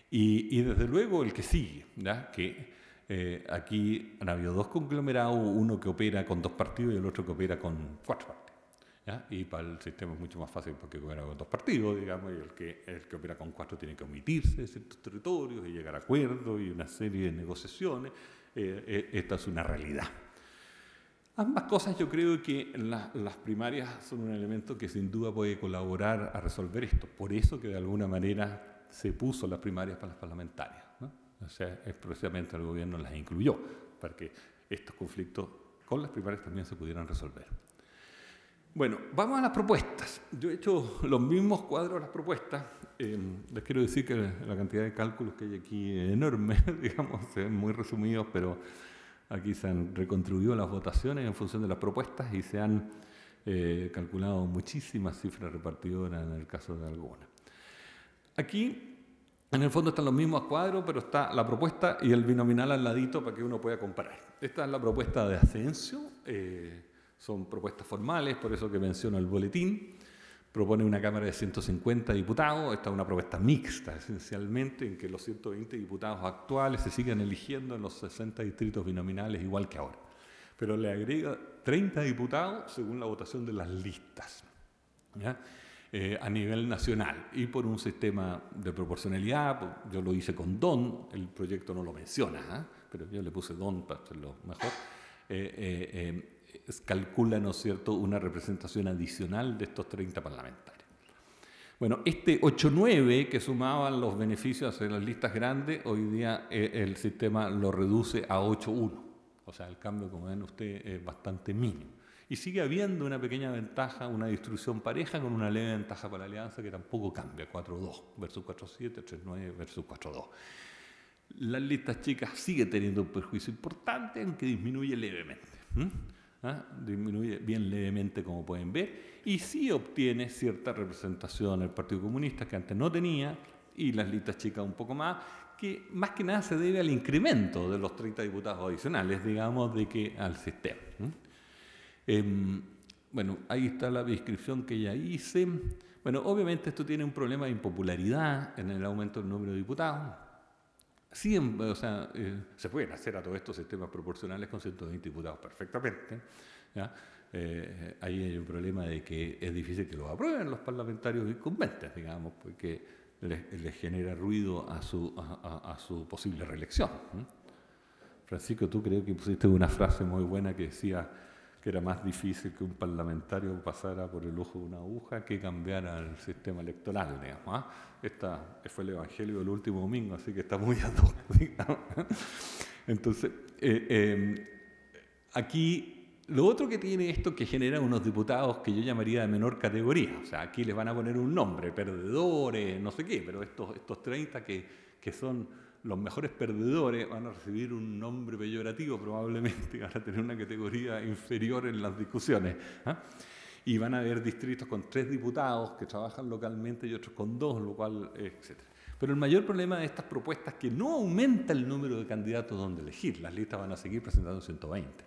Speaker 1: Y, y, desde luego el que sigue, ¿ya? que eh, aquí han habido dos conglomerados, uno que opera con dos partidos y el otro que opera con cuatro partidos. ¿ya? Y para el sistema es mucho más fácil porque opera con dos partidos, digamos, y el que, el que opera con cuatro tiene que omitirse de ciertos territorios y llegar a acuerdos y una serie de negociaciones. Eh, eh, esta es una realidad. Ambas cosas yo creo que las primarias son un elemento que sin duda puede colaborar a resolver esto. Por eso que de alguna manera se puso las primarias para las parlamentarias. O sea, expresamente el gobierno las incluyó para que estos conflictos con las primarias también se pudieran resolver. Bueno, vamos a las propuestas. Yo he hecho los mismos cuadros las propuestas. Eh, les quiero decir que la cantidad de cálculos que hay aquí es enorme, *laughs* digamos, se muy resumidos, pero aquí se han reconstruido las votaciones en función de las propuestas y se han eh, calculado muchísimas cifras repartidoras en el caso de algunas. Aquí en el fondo están los mismos cuadros, pero está la propuesta y el binominal al ladito para que uno pueda comparar. Esta es la propuesta de Asensio, eh, son propuestas formales, por eso que menciono el boletín. Propone una Cámara de 150 diputados, esta es una propuesta mixta esencialmente, en que los 120 diputados actuales se siguen eligiendo en los 60 distritos binominales igual que ahora. Pero le agrega 30 diputados según la votación de las listas. Eh, a nivel nacional y por un sistema de proporcionalidad. Pues, yo lo hice con DON, el proyecto no lo menciona, ¿ah? pero yo le puse DON para hacerlo mejor. Eh, eh, calcula, ¿no es cierto?, una representación adicional de estos 30 parlamentarios. Bueno, este 8-9 que sumaban los beneficios en las listas grandes, hoy día el sistema lo reduce a 8-1. O sea, el cambio, como ven ustedes, es bastante mínimo. Y sigue habiendo una pequeña ventaja, una distribución pareja con una leve ventaja para la alianza que tampoco cambia, 4-2 versus 4-7, 3-9 versus 4-2. Las listas chicas sigue teniendo un perjuicio importante, aunque disminuye levemente. ¿Ah? Disminuye bien levemente, como pueden ver, y sí obtiene cierta representación el Partido Comunista que antes no tenía, y las listas chicas un poco más, que más que nada se debe al incremento de los 30 diputados adicionales, digamos, de que al sistema. Em, bueno, ahí está la descripción que ya hice. Bueno, obviamente esto tiene un problema de impopularidad en el aumento del número de diputados. Sí, o sea, eh, se pueden hacer a todos estos sistemas proporcionales con 120 diputados perfectamente. Eh, ahí hay un problema de que es difícil que lo aprueben los parlamentarios incumbentes, digamos, porque les, genera ruido a su, a, su posible reelección. Francisco, tú creo que pusiste una frase muy buena que decía, que era más difícil que un parlamentario pasara por el ojo de una aguja que cambiara el sistema electoral. Digamos, ¿ah? Esta fue el Evangelio del último domingo, así que está muy *laughs* a Entonces, eh, em, aquí lo otro que tiene esto que genera unos diputados que yo llamaría de menor categoría. O sea, aquí les van a poner un nombre, perdedores, no sé qué, pero estos, estos 30 que, que son los mejores perdedores van a recibir un nombre peyorativo probablemente, *laughs* van a tener una categoría inferior en las discusiones. ¿ah? Y van a haber distritos con tres diputados que trabajan localmente y otros con dos, lo cual, etc. Pero el mayor problema de estas propuestas es que no aumenta el número de candidatos donde elegir. Las listas van a seguir presentando 120.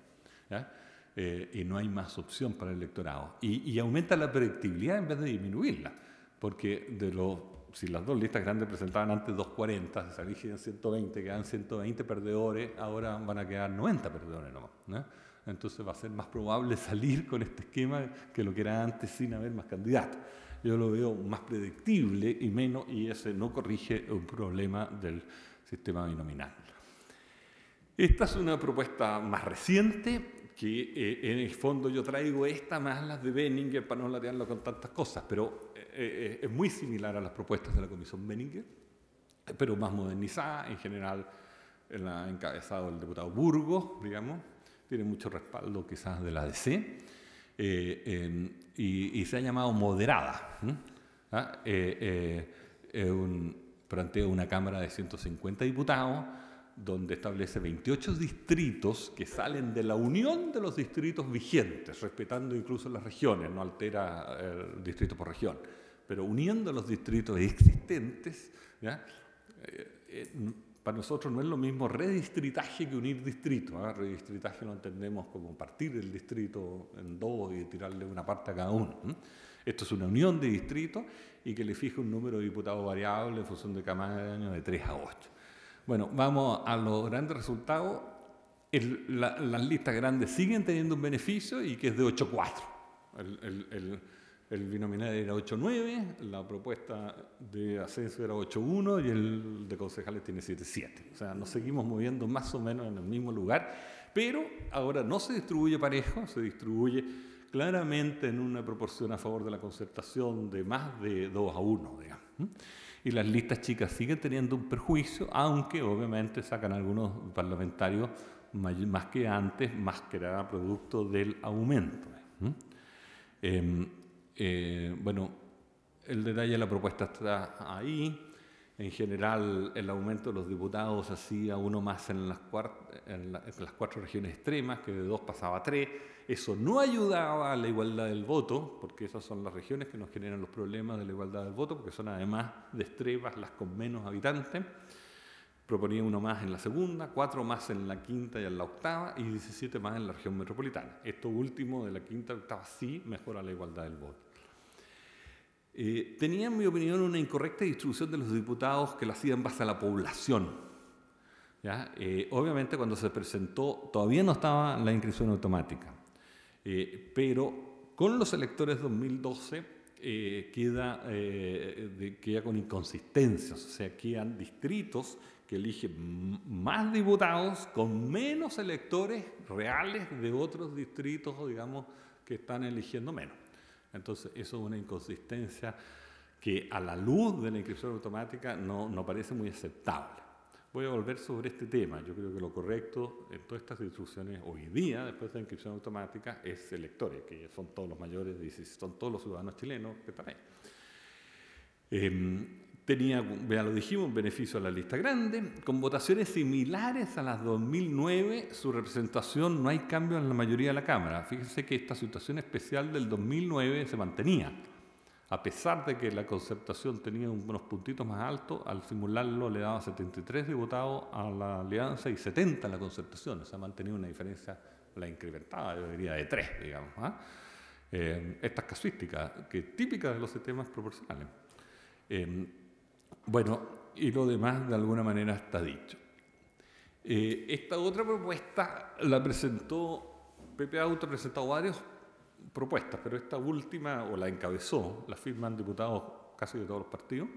Speaker 1: Eh, y no hay más opción para el electorado. Y, y aumenta la predictibilidad en vez de disminuirla. Porque de los si las dos listas grandes presentaban antes 240, se eligen 120, quedan 120 perdedores, ahora van a quedar 90 perdedores nomás. Entonces va a ser más probable *laughs* salir con este esquema que lo que era antes sin haber más candidatos. Yo lo veo más predictible y menos, y ese no corrige un problema del sistema binominal. Esta es una propuesta más reciente, que eh, en el fondo yo traigo esta más las de Benninger para no latearlo con tantas cosas, pero eh, es muy similar a las propuestas de la Comisión Benninger, pero más modernizada, en general en la encabezado el diputado Burgos, digamos, tiene mucho respaldo quizás de la DC, eh, y, se ha llamado moderada. ¿Ah? Eh, un, plantea una Cámara de 150 diputados, donde establece 28 distritos que salen de la unión de los distritos vigentes, respetando incluso las regiones, no altera el distrito por región pero uniendo los distritos existentes, eh, eh, para nosotros no es lo mismo redistritaje que unir distritos. ¿ah? Redistritaje lo entendemos como partir el distrito en dos y tirarle una parte a cada uno. Esto es una unión de distritos y que le fija un número de diputados variable en función de año de 3 a 8. Bueno, vamos a los grandes resultados. las listas grandes siguen teniendo un beneficio y que es de 8-4. el, el binominal era 8.9, la propuesta de ascenso era 8.1 y el de concejales tiene 7.7. O sea, nos seguimos moviendo más o menos en el mismo lugar, pero ahora no se distribuye parejo, se distribuye claramente en una proporción a favor de la concertación de más de 2 a 1, digamos. y las listas chicas siguen teniendo un perjuicio, aunque obviamente sacan algunos parlamentarios más que antes, más que era producto del aumento. Em, eh, bueno, el detalle de la propuesta está ahí. En general, el aumento de los diputados hacía uno más en las, cuatro regiones extremas, que de dos pasaba a tres. Eso no ayudaba a la igualdad del voto, porque esas son las regiones que nos generan los problemas de la igualdad del voto, porque son además de extremas las con menos habitantes. Proponía uno más en la segunda, cuatro más en la quinta y en la octava, y 17 más en la región metropolitana. Esto último de la quinta y octava sí mejora la igualdad del voto. Eh, tenía, en mi opinión, una incorrecta distribución de los diputados que la hacían base a la población. Eh, obviamente, cuando se presentó, todavía no estaba la inscripción automática, eh, pero con los electores 2012 queda, queda con inconsistencias, o sea, quedan distritos que eligen más diputados con menos electores reales de otros distritos, digamos, que están eligiendo menos. Entonces, eso es una inconsistencia que a la luz de la inscripción automática no, no parece muy aceptable. Voy a volver sobre este tema. Yo creo que lo correcto en todas estas instrucciones hoy día, después de la inscripción automática, es electores, que son todos los mayores, son todos los ciudadanos chilenos que están. Em, tenía, ya lo dijimos, beneficio a la lista grande, con votaciones similares a las 2009, su representación no hay cambio en la mayoría de la Cámara. Fíjense que esta situación especial del 2009 se mantenía, a pesar de que la concertación tenía unos puntitos más altos, al simularlo le daba 73 diputados a la alianza y 70 a la concertación, se ha mantenido una diferencia, la incrementada, yo diría, de 3, digamos. ¿ah? Eh, estas casuísticas, que es típica de los sistemas proporcionales. Eh, bueno, y lo demás de alguna manera está dicho. Eh, esta otra propuesta la presentó, Pepe Auto ha presentado varias propuestas, pero esta última, o la encabezó, la firman diputados casi de todos los partidos.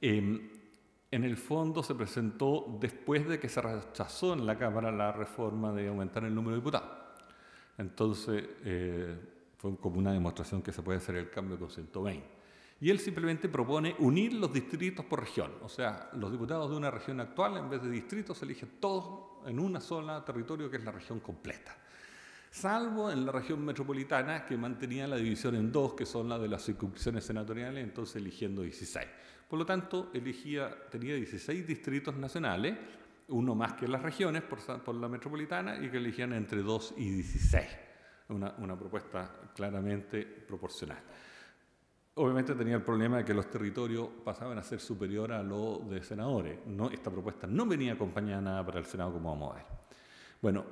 Speaker 1: Em, en el fondo se presentó después de que se rechazó en la Cámara la reforma de aumentar el número de diputados. Entonces, eh, fue como una demostración que se puede hacer el cambio con 120. Y él simplemente propone unir los distritos por región. O sea, los diputados de una región actual, en vez de distritos, se eligen todos en una sola territorio que es la región completa. Salvo en la región metropolitana, que mantenía la división en dos, que son las de las circunscripciones senatoriales, entonces eligiendo 16. Por lo tanto, elegía, tenía 16 distritos nacionales, uno más que las regiones por, la metropolitana, y que elegían entre 2 y 16. Una, una propuesta claramente proporcional. Obviamente tenía el problema de que los territorios pasaban a ser superior a lo de senadores. Esta propuesta no venía acompañada nada para el Senado, como vamos a ver. Bueno,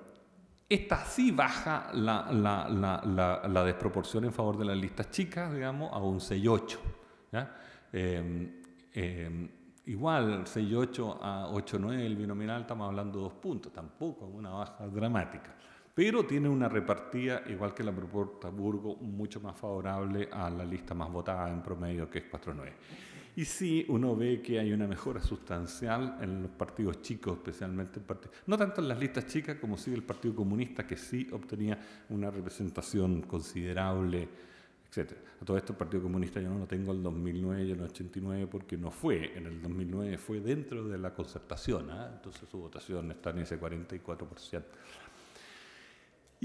Speaker 1: esta sí baja la, desproporción en favor de las listas chicas, digamos, a un 6-8. Eh, eh, igual, 6-8 a 8-9, el binominal, estamos hablando de dos puntos, tampoco una baja dramática pero tiene una repartida, igual que la propuesta Burgo, mucho más favorable a la lista más votada en promedio, que es 4-9. Y sí, uno ve que hay una mejora sustancial en los partidos chicos, especialmente, no tanto en las listas chicas como sí el Partido Comunista, que sí obtenía una representación considerable, etc. A todo esto el Partido Comunista yo no lo tengo en el 2009 y en el 89 porque no fue, en el 2009 fue dentro de la concertación, ¿ah? entonces su votación está en ese 44%.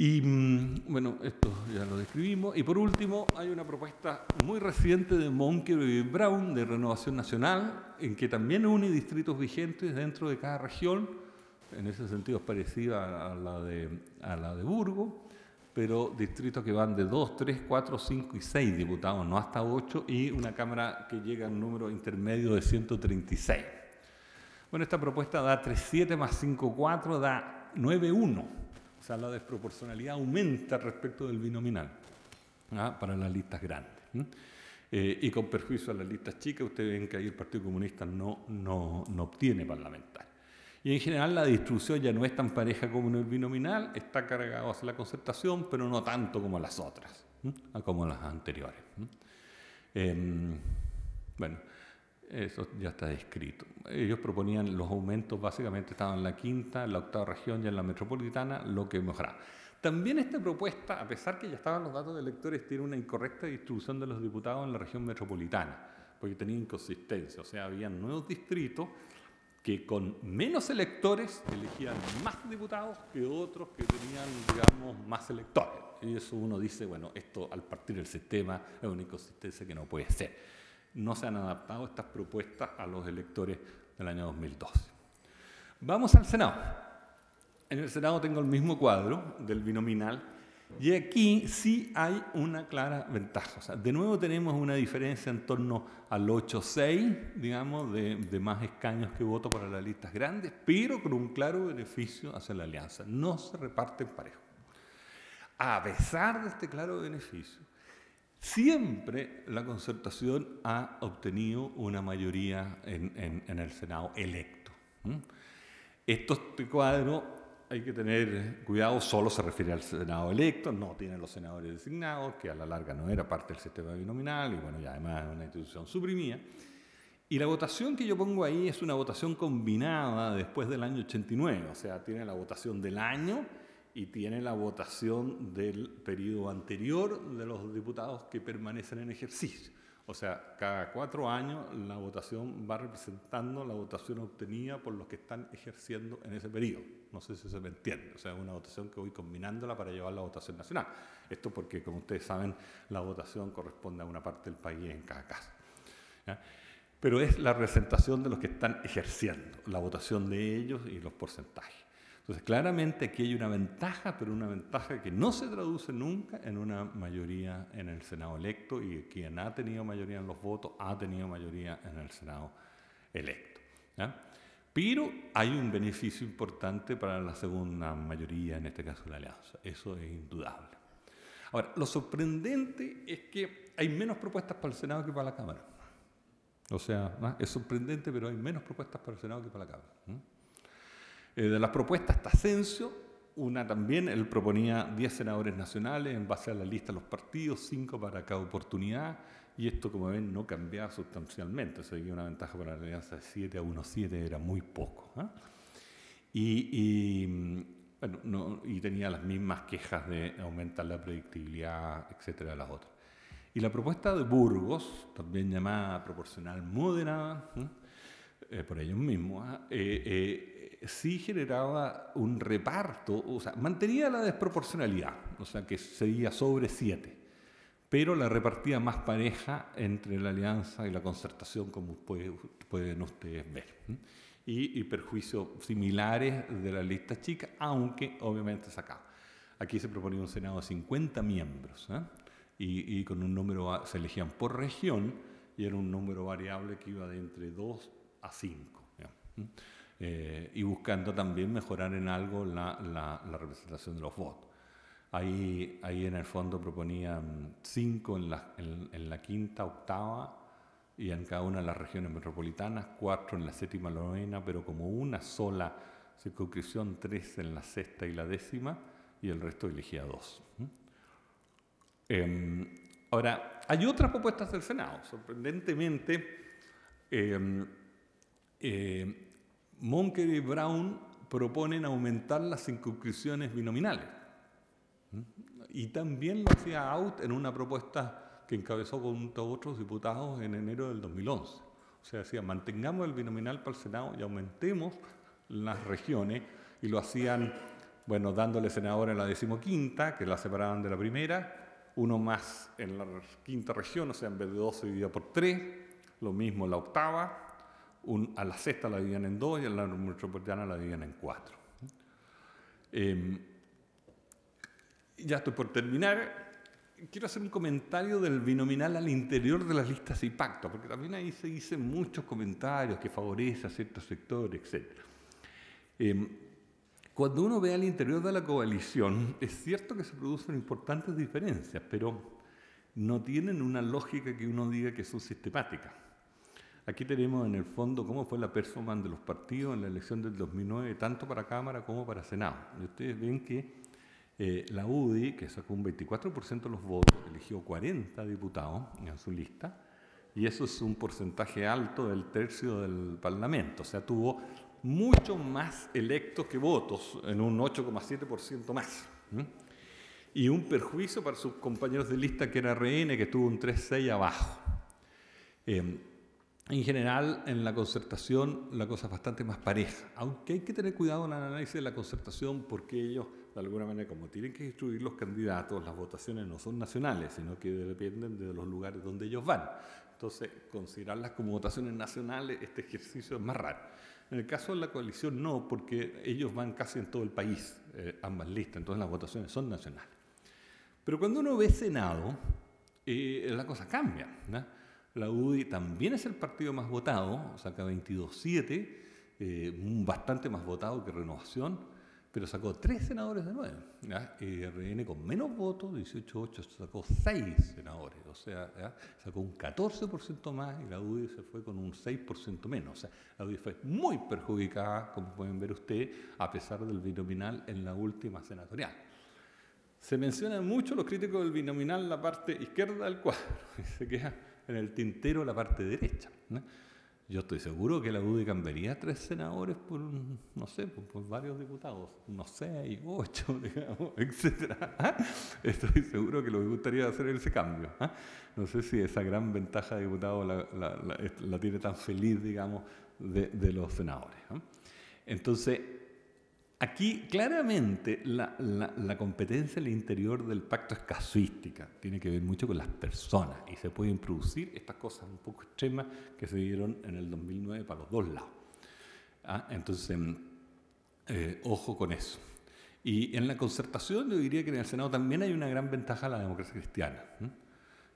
Speaker 1: Y mm, bueno, esto ya lo describimos. Y por último, hay una propuesta muy reciente de Monkey Brown de Renovación Nacional, en que también une distritos vigentes dentro de cada región. En ese sentido es parecida a la de, a la de Burgo, pero distritos que van de 2, 3, 4, 5 y 6 diputados, no hasta 8, y una Cámara que llega a un número intermedio de 136. Bueno, esta propuesta da 3,7 más 5,4, da 9,1 o sea, la desproporcionalidad aumenta respecto del binominal ¿ah? para las listas grandes. Eh, y con perjuicio a las listas chicas, ustedes ven que ahí el Partido Comunista no, no, no obtiene parlamentario. Y en general la distribución ya no es tan pareja como en el binominal, está cargado hacia la concertación, pero no tanto como las otras, como las anteriores. Em, bueno, eso ya está descrito. Ellos proponían los aumentos, básicamente estaban en la quinta, en la octava región y en la metropolitana, lo que mejoraba. También esta propuesta, a pesar que ya estaban los datos de electores, tiene una incorrecta distribución de los diputados en la región metropolitana. porque tenía inconsistencia, o sea, había nuevos distritos que con menos electores elegían más diputados que otros que tenían, digamos, más electores. Y eso uno dice, bueno, esto al partir del sistema es una inconsistencia que no puede ser. No se han adaptado estas propuestas a los electores del año 2012. Vamos al Senado. En el Senado tengo el mismo cuadro del binominal y aquí sí hay una clara ventaja. De nuevo tenemos una diferencia en torno al 8-6, digamos, de, de, más escaños que voto para las listas grandes, pero con un claro beneficio hacia la alianza. No se reparten parejo. A pesar de este claro beneficio, siempre la concertación ha obtenido una mayoría en, el Senado electo. Esto, este cuadro hay que tener cuidado, solo se refiere al Senado electo, no tiene los senadores designados, que a la larga no era parte del sistema binominal y bueno, además es una institución suprimida. Y la votación que yo pongo ahí es una votación combinada después del año 89, o sea, tiene la votación del año y tiene la votación del periodo anterior de los diputados que permanecen en ejercicio. O sea, cada cuatro años la votación va representando la votación obtenida por los que están ejerciendo en ese periodo. No sé si se me entiende. O sea, es una votación que voy combinándola para llevar la votación nacional. Esto porque, como ustedes saben, la votación corresponde a una parte del país en cada caso. Pero es la representación de los que están ejerciendo, la votación de ellos y los porcentajes. Entonces, claramente aquí hay una ventaja, pero una ventaja que no se traduce nunca en una mayoría en el Senado electo y quien ha tenido mayoría en los votos ha tenido mayoría en el Senado electo. Pero hay un beneficio importante para la segunda mayoría, en este caso la alianza. Eso es indudable. Ahora, lo sorprendente es que hay menos propuestas para el Senado que para la Cámara. O sea, es sorprendente, pero hay menos propuestas para el Senado que para la Cámara. Eh, de las propuestas está Asensio, una también, él proponía 10 senadores nacionales en base a la lista de los partidos, 5 para cada oportunidad, y esto, como ven, no cambiaba sustancialmente, seguía una ventaja para la alianza de 7 a 1, 7 era muy poco. ¿ah? Y, bueno, y tenía las mismas quejas de aumentar la predictibilidad, etcétera, de las otras. Y la propuesta de Burgos, también llamada proporcional moderada, eh, por ellos mismos, ¿ah? eh, eh sí generaba un reparto, o sea, mantenía la desproporcionalidad, o sea, que seguía sobre siete, pero la repartía más pareja entre la alianza y la concertación, como pueden ustedes ver. Y, perjuicios similares de la lista chica, aunque obviamente sacaba. Aquí se proponía un Senado de 50 miembros ¿eh? y, con un número, se elegían por región y era un número variable que iba de entre 2 a 5. Eh, y buscando también mejorar en algo la, la, representación de los votos. Ahí, ahí en el fondo proponían cinco en la, en, la, quinta, octava y en cada una de las regiones metropolitanas, cuatro en la séptima, la novena, pero como una sola circunscripción, tres en la sexta y la décima, y el resto elegía dos. Em, ahora, hay otras propuestas del Senado. Sorprendentemente, eh, eh, Monker y Brown proponen aumentar las circunscripciones binominales. Y también lo hacía Out en una propuesta que encabezó junto a otros diputados en enero del 2011. O sea, decía, mantengamos el binominal para el Senado y aumentemos las regiones. Y lo hacían, bueno, dándole senador en la decimoquinta, que la separaban de la primera, uno más en la quinta región, o sea, en vez de 12 dividido por 3, lo mismo en la octava, a la sexta la dividían en dos y a la metropolitana la dividían en cuatro. Em, ya estoy por terminar. Quiero hacer un comentario del binominal al interior de las listas y pactos, porque también ahí se dicen muchos comentarios que favorece a ciertos sectores, etc. Em, cuando uno ve al interior de la coalición, es cierto que se producen importantes diferencias, pero no tienen una lógica que uno diga que son sistemáticas. Aquí tenemos en el fondo cómo fue la performance de los partidos en la elección del 2009, tanto para Cámara como para Senado. Y ustedes ven que eh, la UDI, que sacó un 24% de los votos, eligió 40 diputados en su lista, y eso es un porcentaje alto del tercio del Parlamento, o sea, tuvo mucho más electos que votos, en un 8,7% más. Y un perjuicio para sus compañeros de lista que era RN, que tuvo un 3,6 abajo. Eh, en general, en la concertación la cosa es bastante más pareja, aunque hay que tener cuidado en el análisis de la concertación porque ellos, de alguna manera, como tienen que instruir los candidatos, las votaciones no son nacionales, sino que dependen de los lugares donde ellos van. Entonces, considerarlas como votaciones nacionales, este ejercicio es más raro. En el caso de la coalición no, porque ellos van casi en todo el país, eh, ambas listas, entonces las votaciones son nacionales. Pero cuando uno ve Senado, eh, la cosa cambia. La UDI también es el partido más votado, saca 22-7, eh, bastante más votado que Renovación, pero sacó tres senadores de nueve. RN con menos votos, 18-8, sacó seis senadores, o sea, sacó un 14% más y la UDI se fue con un 6% menos. O sea, la UDI fue muy perjudicada, como pueden ver ustedes, a pesar del binominal en la última senatorial. Se menciona mucho los críticos del binominal la parte izquierda del cuadro *laughs* y se queda en el tintero la parte derecha. Yo estoy seguro que la UDI cambiaría tres senadores por, no sé, por, varios diputados, unos seis, ocho, *laughs* digamos, etc. ¿ah? Estoy seguro que lo gustaría hacer ese cambio. ¿ah? No sé si esa gran ventaja de diputado la, tiene tan feliz, digamos, de, de los senadores. Entonces, Aquí claramente la, competencia al interior del pacto es casuística, tiene que ver mucho con las personas y se pueden producir estas cosas un poco extremas que se dieron en el 2009 para los dos lados. ¿Ah? Entonces, eh, ojo con eso. Y en la concertación yo diría que en el Senado también hay una gran ventaja a la democracia cristiana.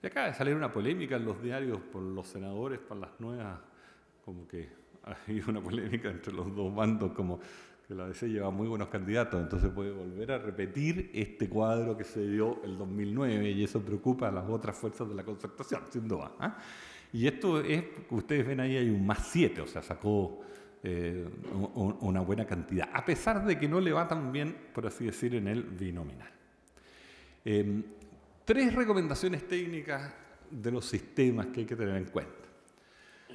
Speaker 1: Y acaba de salir una polémica en los diarios por los senadores, por las nuevas, como que *laughs* hay una polémica entre los dos bandos, como que la DC lleva muy buenos candidatos, entonces puede volver a repetir este cuadro que se dio el 2009 y eso preocupa a las otras fuerzas de la concertación, sin duda. ¿ah? Y esto es, ustedes ven ahí hay un más 7, o sea, sacó eh, una buena cantidad, a pesar de que no le va tan bien, por así decir, en el binominal. Em, tres recomendaciones técnicas de los sistemas que hay que tener en cuenta.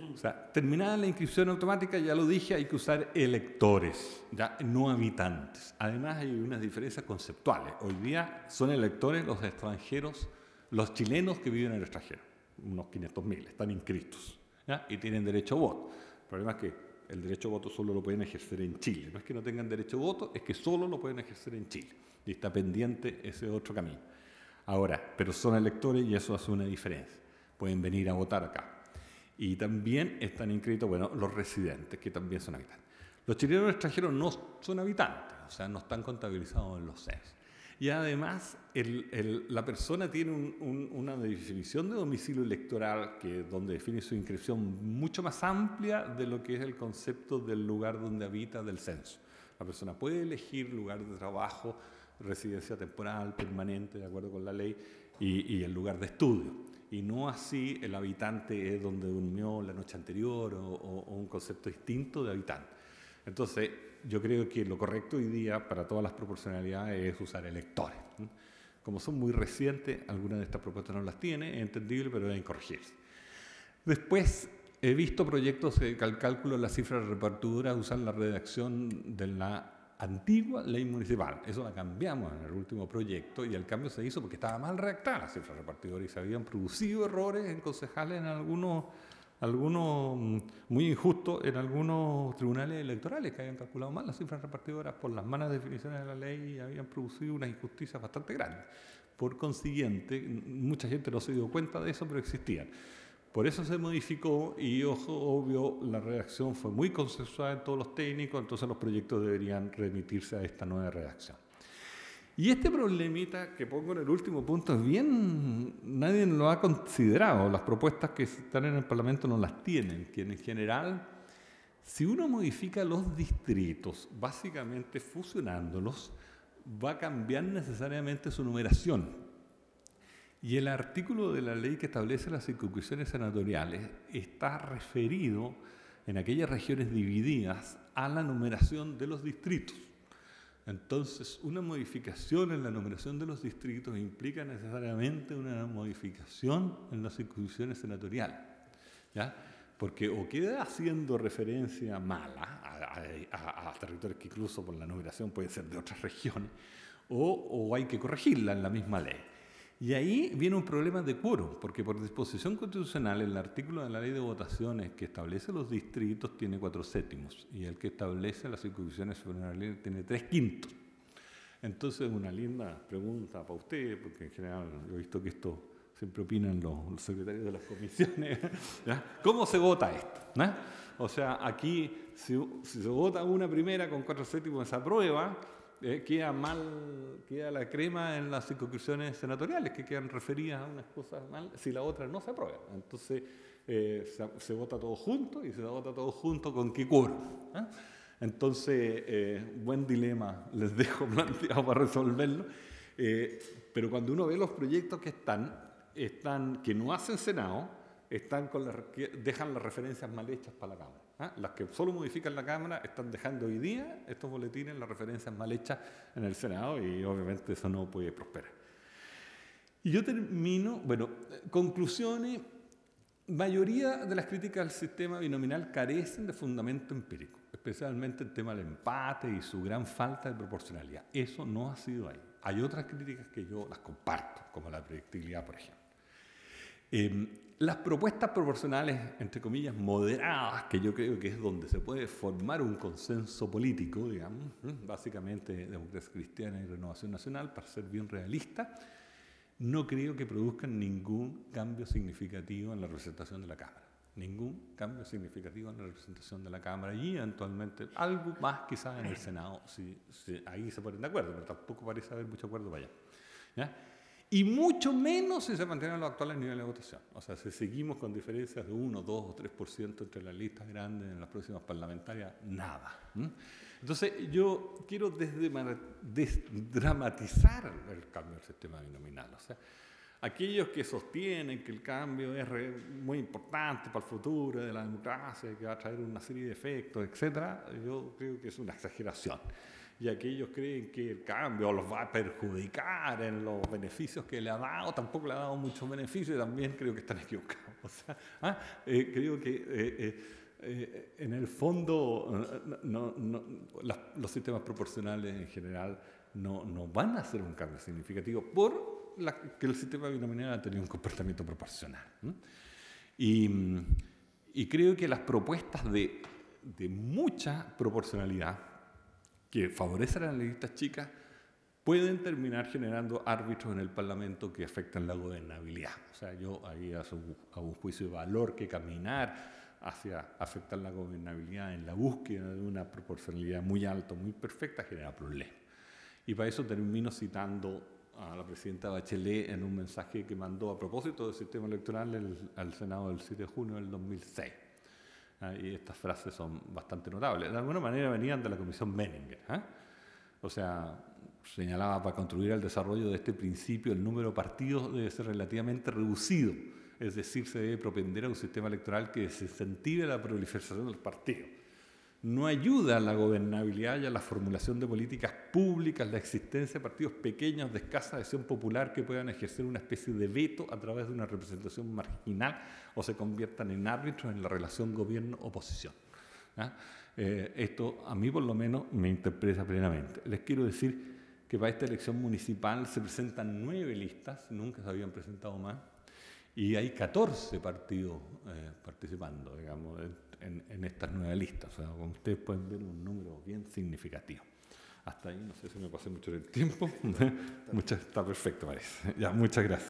Speaker 1: O sea, terminada la inscripción automática, ya lo dije, hay que usar electores, ya no habitantes. Además hay unas diferencias conceptuales. Hoy día son electores los extranjeros, los chilenos que viven en el extranjero, unos 500.000, están inscritos y tienen derecho a voto. El problema es que el derecho a voto solo lo pueden ejercer en Chile. No es que no tengan derecho a voto, es que solo lo pueden ejercer en Chile. Y está pendiente ese otro camino. Ahora, pero son electores y eso hace una diferencia. Pueden venir a votar acá. Y también están inscritos, bueno, los residentes, que también son habitantes. Los chilenos extranjeros no son habitantes, o sea, no están contabilizados en los CES. Y además, la persona tiene una definición de domicilio electoral que, donde define su inscripción mucho más amplia de lo que es el concepto del lugar donde habita del censo. La persona puede elegir lugar de trabajo, residencia temporal, permanente, de acuerdo con la ley, y el lugar de estudio y no así el habitante es donde durmió la noche anterior o, un concepto distinto de habitante. Entonces, yo creo que lo correcto hoy día para todas las proporcionalidades es usar electores. Como son muy recientes, algunas de estas propuestas no las tiene, es entendible, pero deben corregirse. Después, he visto proyectos que al cálculo de las cifras repartidoras usan la redacción de la antigua ley municipal. Eso la cambiamos en el último proyecto y el cambio se hizo porque estaba mal redactada la cifra repartidora y se habían producido errores en concejales en algunos, algunos mm, muy injustos en algunos tribunales electorales que habían calculado mal las cifras repartidoras por las malas definiciones de la ley y habían producido una injusticia bastante grande. Por consiguiente, mucha gente no se dio cuenta de eso, pero existían. Por eso se modificó y, ojo, obvio, la redacción fue muy consensuada en todos los técnicos, entonces los proyectos deberían remitirse a esta nueva redacción. Y este problemita que pongo en el último punto es bien, nadie lo ha considerado, las propuestas que están en el Parlamento no las tienen, que en general, si uno modifica los distritos, básicamente fusionándolos, va a cambiar necesariamente su numeración. Y el artículo de la ley que establece las circunscripciones senatoriales está referido en aquellas regiones divididas a la numeración de los distritos. Entonces, una modificación en la numeración de los distritos implica necesariamente una modificación en las circunscripciones senatoriales. ¿ya? Porque o queda haciendo referencia mala a, territorios que incluso por la numeración pueden ser de otras regiones, o, o hay que corregirla en la misma ley. Y ahí viene un problema de quórum, porque por disposición constitucional el artículo de la ley de votaciones que establece los distritos tiene cuatro séptimos y el que establece las circunscripciones ley tiene tres quintos. Entonces, una linda pregunta para usted, porque en general yo he visto que esto siempre opinan los, secretarios de las comisiones. *laughs* ¿Cómo se vota esto? O sea, aquí, si, si, se vota una primera con cuatro séptimos, se aprueba, eh, queda mal, queda la crema en las circunscripciones senatoriales, que quedan referidas a unas cosas mal, si la otra no se aprueba. Entonces eh, se, vota todo junto y se vota todo junto con qué quórum. ¿ah? Entonces, eh, buen dilema les dejo *laughs* planteado para resolverlo. pero cuando uno ve los proyectos que están, están que no hacen Senado, están con dejan las referencias mal hechas para la Cámara. ¿Ah? Las que solo modifican la Cámara están dejando hoy día estos boletines, las referencias mal hechas en el Senado y obviamente eso no puede prosperar. Y yo termino, bueno, conclusiones, mayoría de las críticas al sistema binominal carecen de fundamento empírico, especialmente el tema del empate y su gran falta de proporcionalidad. Eso no ha sido ahí. Hay otras críticas que yo las comparto, como la predictibilidad, por ejemplo. Em, las propuestas proporcionales, entre comillas, moderadas, que yo creo que es donde se puede formar un consenso político, digamos, básicamente democracia cristiana y renovación nacional, para ser bien realista, no creo que produzcan ningún cambio significativo en la representación de la Cámara. Ningún cambio significativo en la representación de la Cámara y eventualmente algo más quizás en el Senado, si, ahí se ponen de acuerdo, pero tampoco parece haber mucho acuerdo para allá. ¿ya? Y mucho menos si se mantienen los actuales niveles de votación. O sea, si seguimos con diferencias de 1, 2 o 3% entre las listas grandes en las próximas parlamentarias, nada. Entonces, yo quiero desdramatizar el cambio del sistema binominal. O sea, aquellos que sostienen que el cambio es muy importante para el futuro de la democracia, que va a traer una serie de efectos, etc., yo creo que es una exageración y aquellos creen que el cambio los va a perjudicar en los beneficios que le ha dado, tampoco le ha dado muchos beneficios, también creo que están equivocados. *laughs* Ah, eh, creo que eh, eh, en el fondo los sistemas proporcionales en general no, no, van a hacer un cambio significativo por que el sistema binominal ha tenido un comportamiento proporcional. Y, y, creo que las propuestas de, de mucha proporcionalidad que favorecen a las listas chicas pueden terminar generando árbitros en el Parlamento que afectan la gobernabilidad. O sea, yo ahí hago, un juicio de valor que caminar hacia afectar la gobernabilidad en la búsqueda de una proporcionalidad muy alta, muy perfecta, genera problemas. Y para eso termino citando a la presidenta Bachelet en un mensaje que mandó a propósito del sistema electoral al Senado del 7 de junio del 2006. ¿Ah? y estas frases son bastante notables. De alguna manera venían de la Comisión Menninger. ¿ah? O sea, señalaba para construir el desarrollo de este principio el número de partidos debe ser relativamente reducido, es decir, se debe propender a un sistema electoral que desincentive la proliferación de los partidos no ayuda a la gobernabilidad y a la formulación de políticas públicas, la existencia de partidos pequeños de escasa adhesión popular que puedan ejercer una especie de veto a través de una representación marginal o se conviertan en árbitros en la relación gobierno-oposición. ¿ah? Eh, esto a mí por lo menos me interpreta plenamente. Les quiero decir que para esta elección municipal se presentan nueve listas, nunca se habían presentado más, y hay 14 partidos eh, participando, digamos en, estas nuevas listas. O sea, como ustedes pueden ver, un número bien significativo. Hasta ahí, no sé si me pasé mucho el tiempo. *laughs* muchas, está perfecto, parece. Ya, muchas gracias.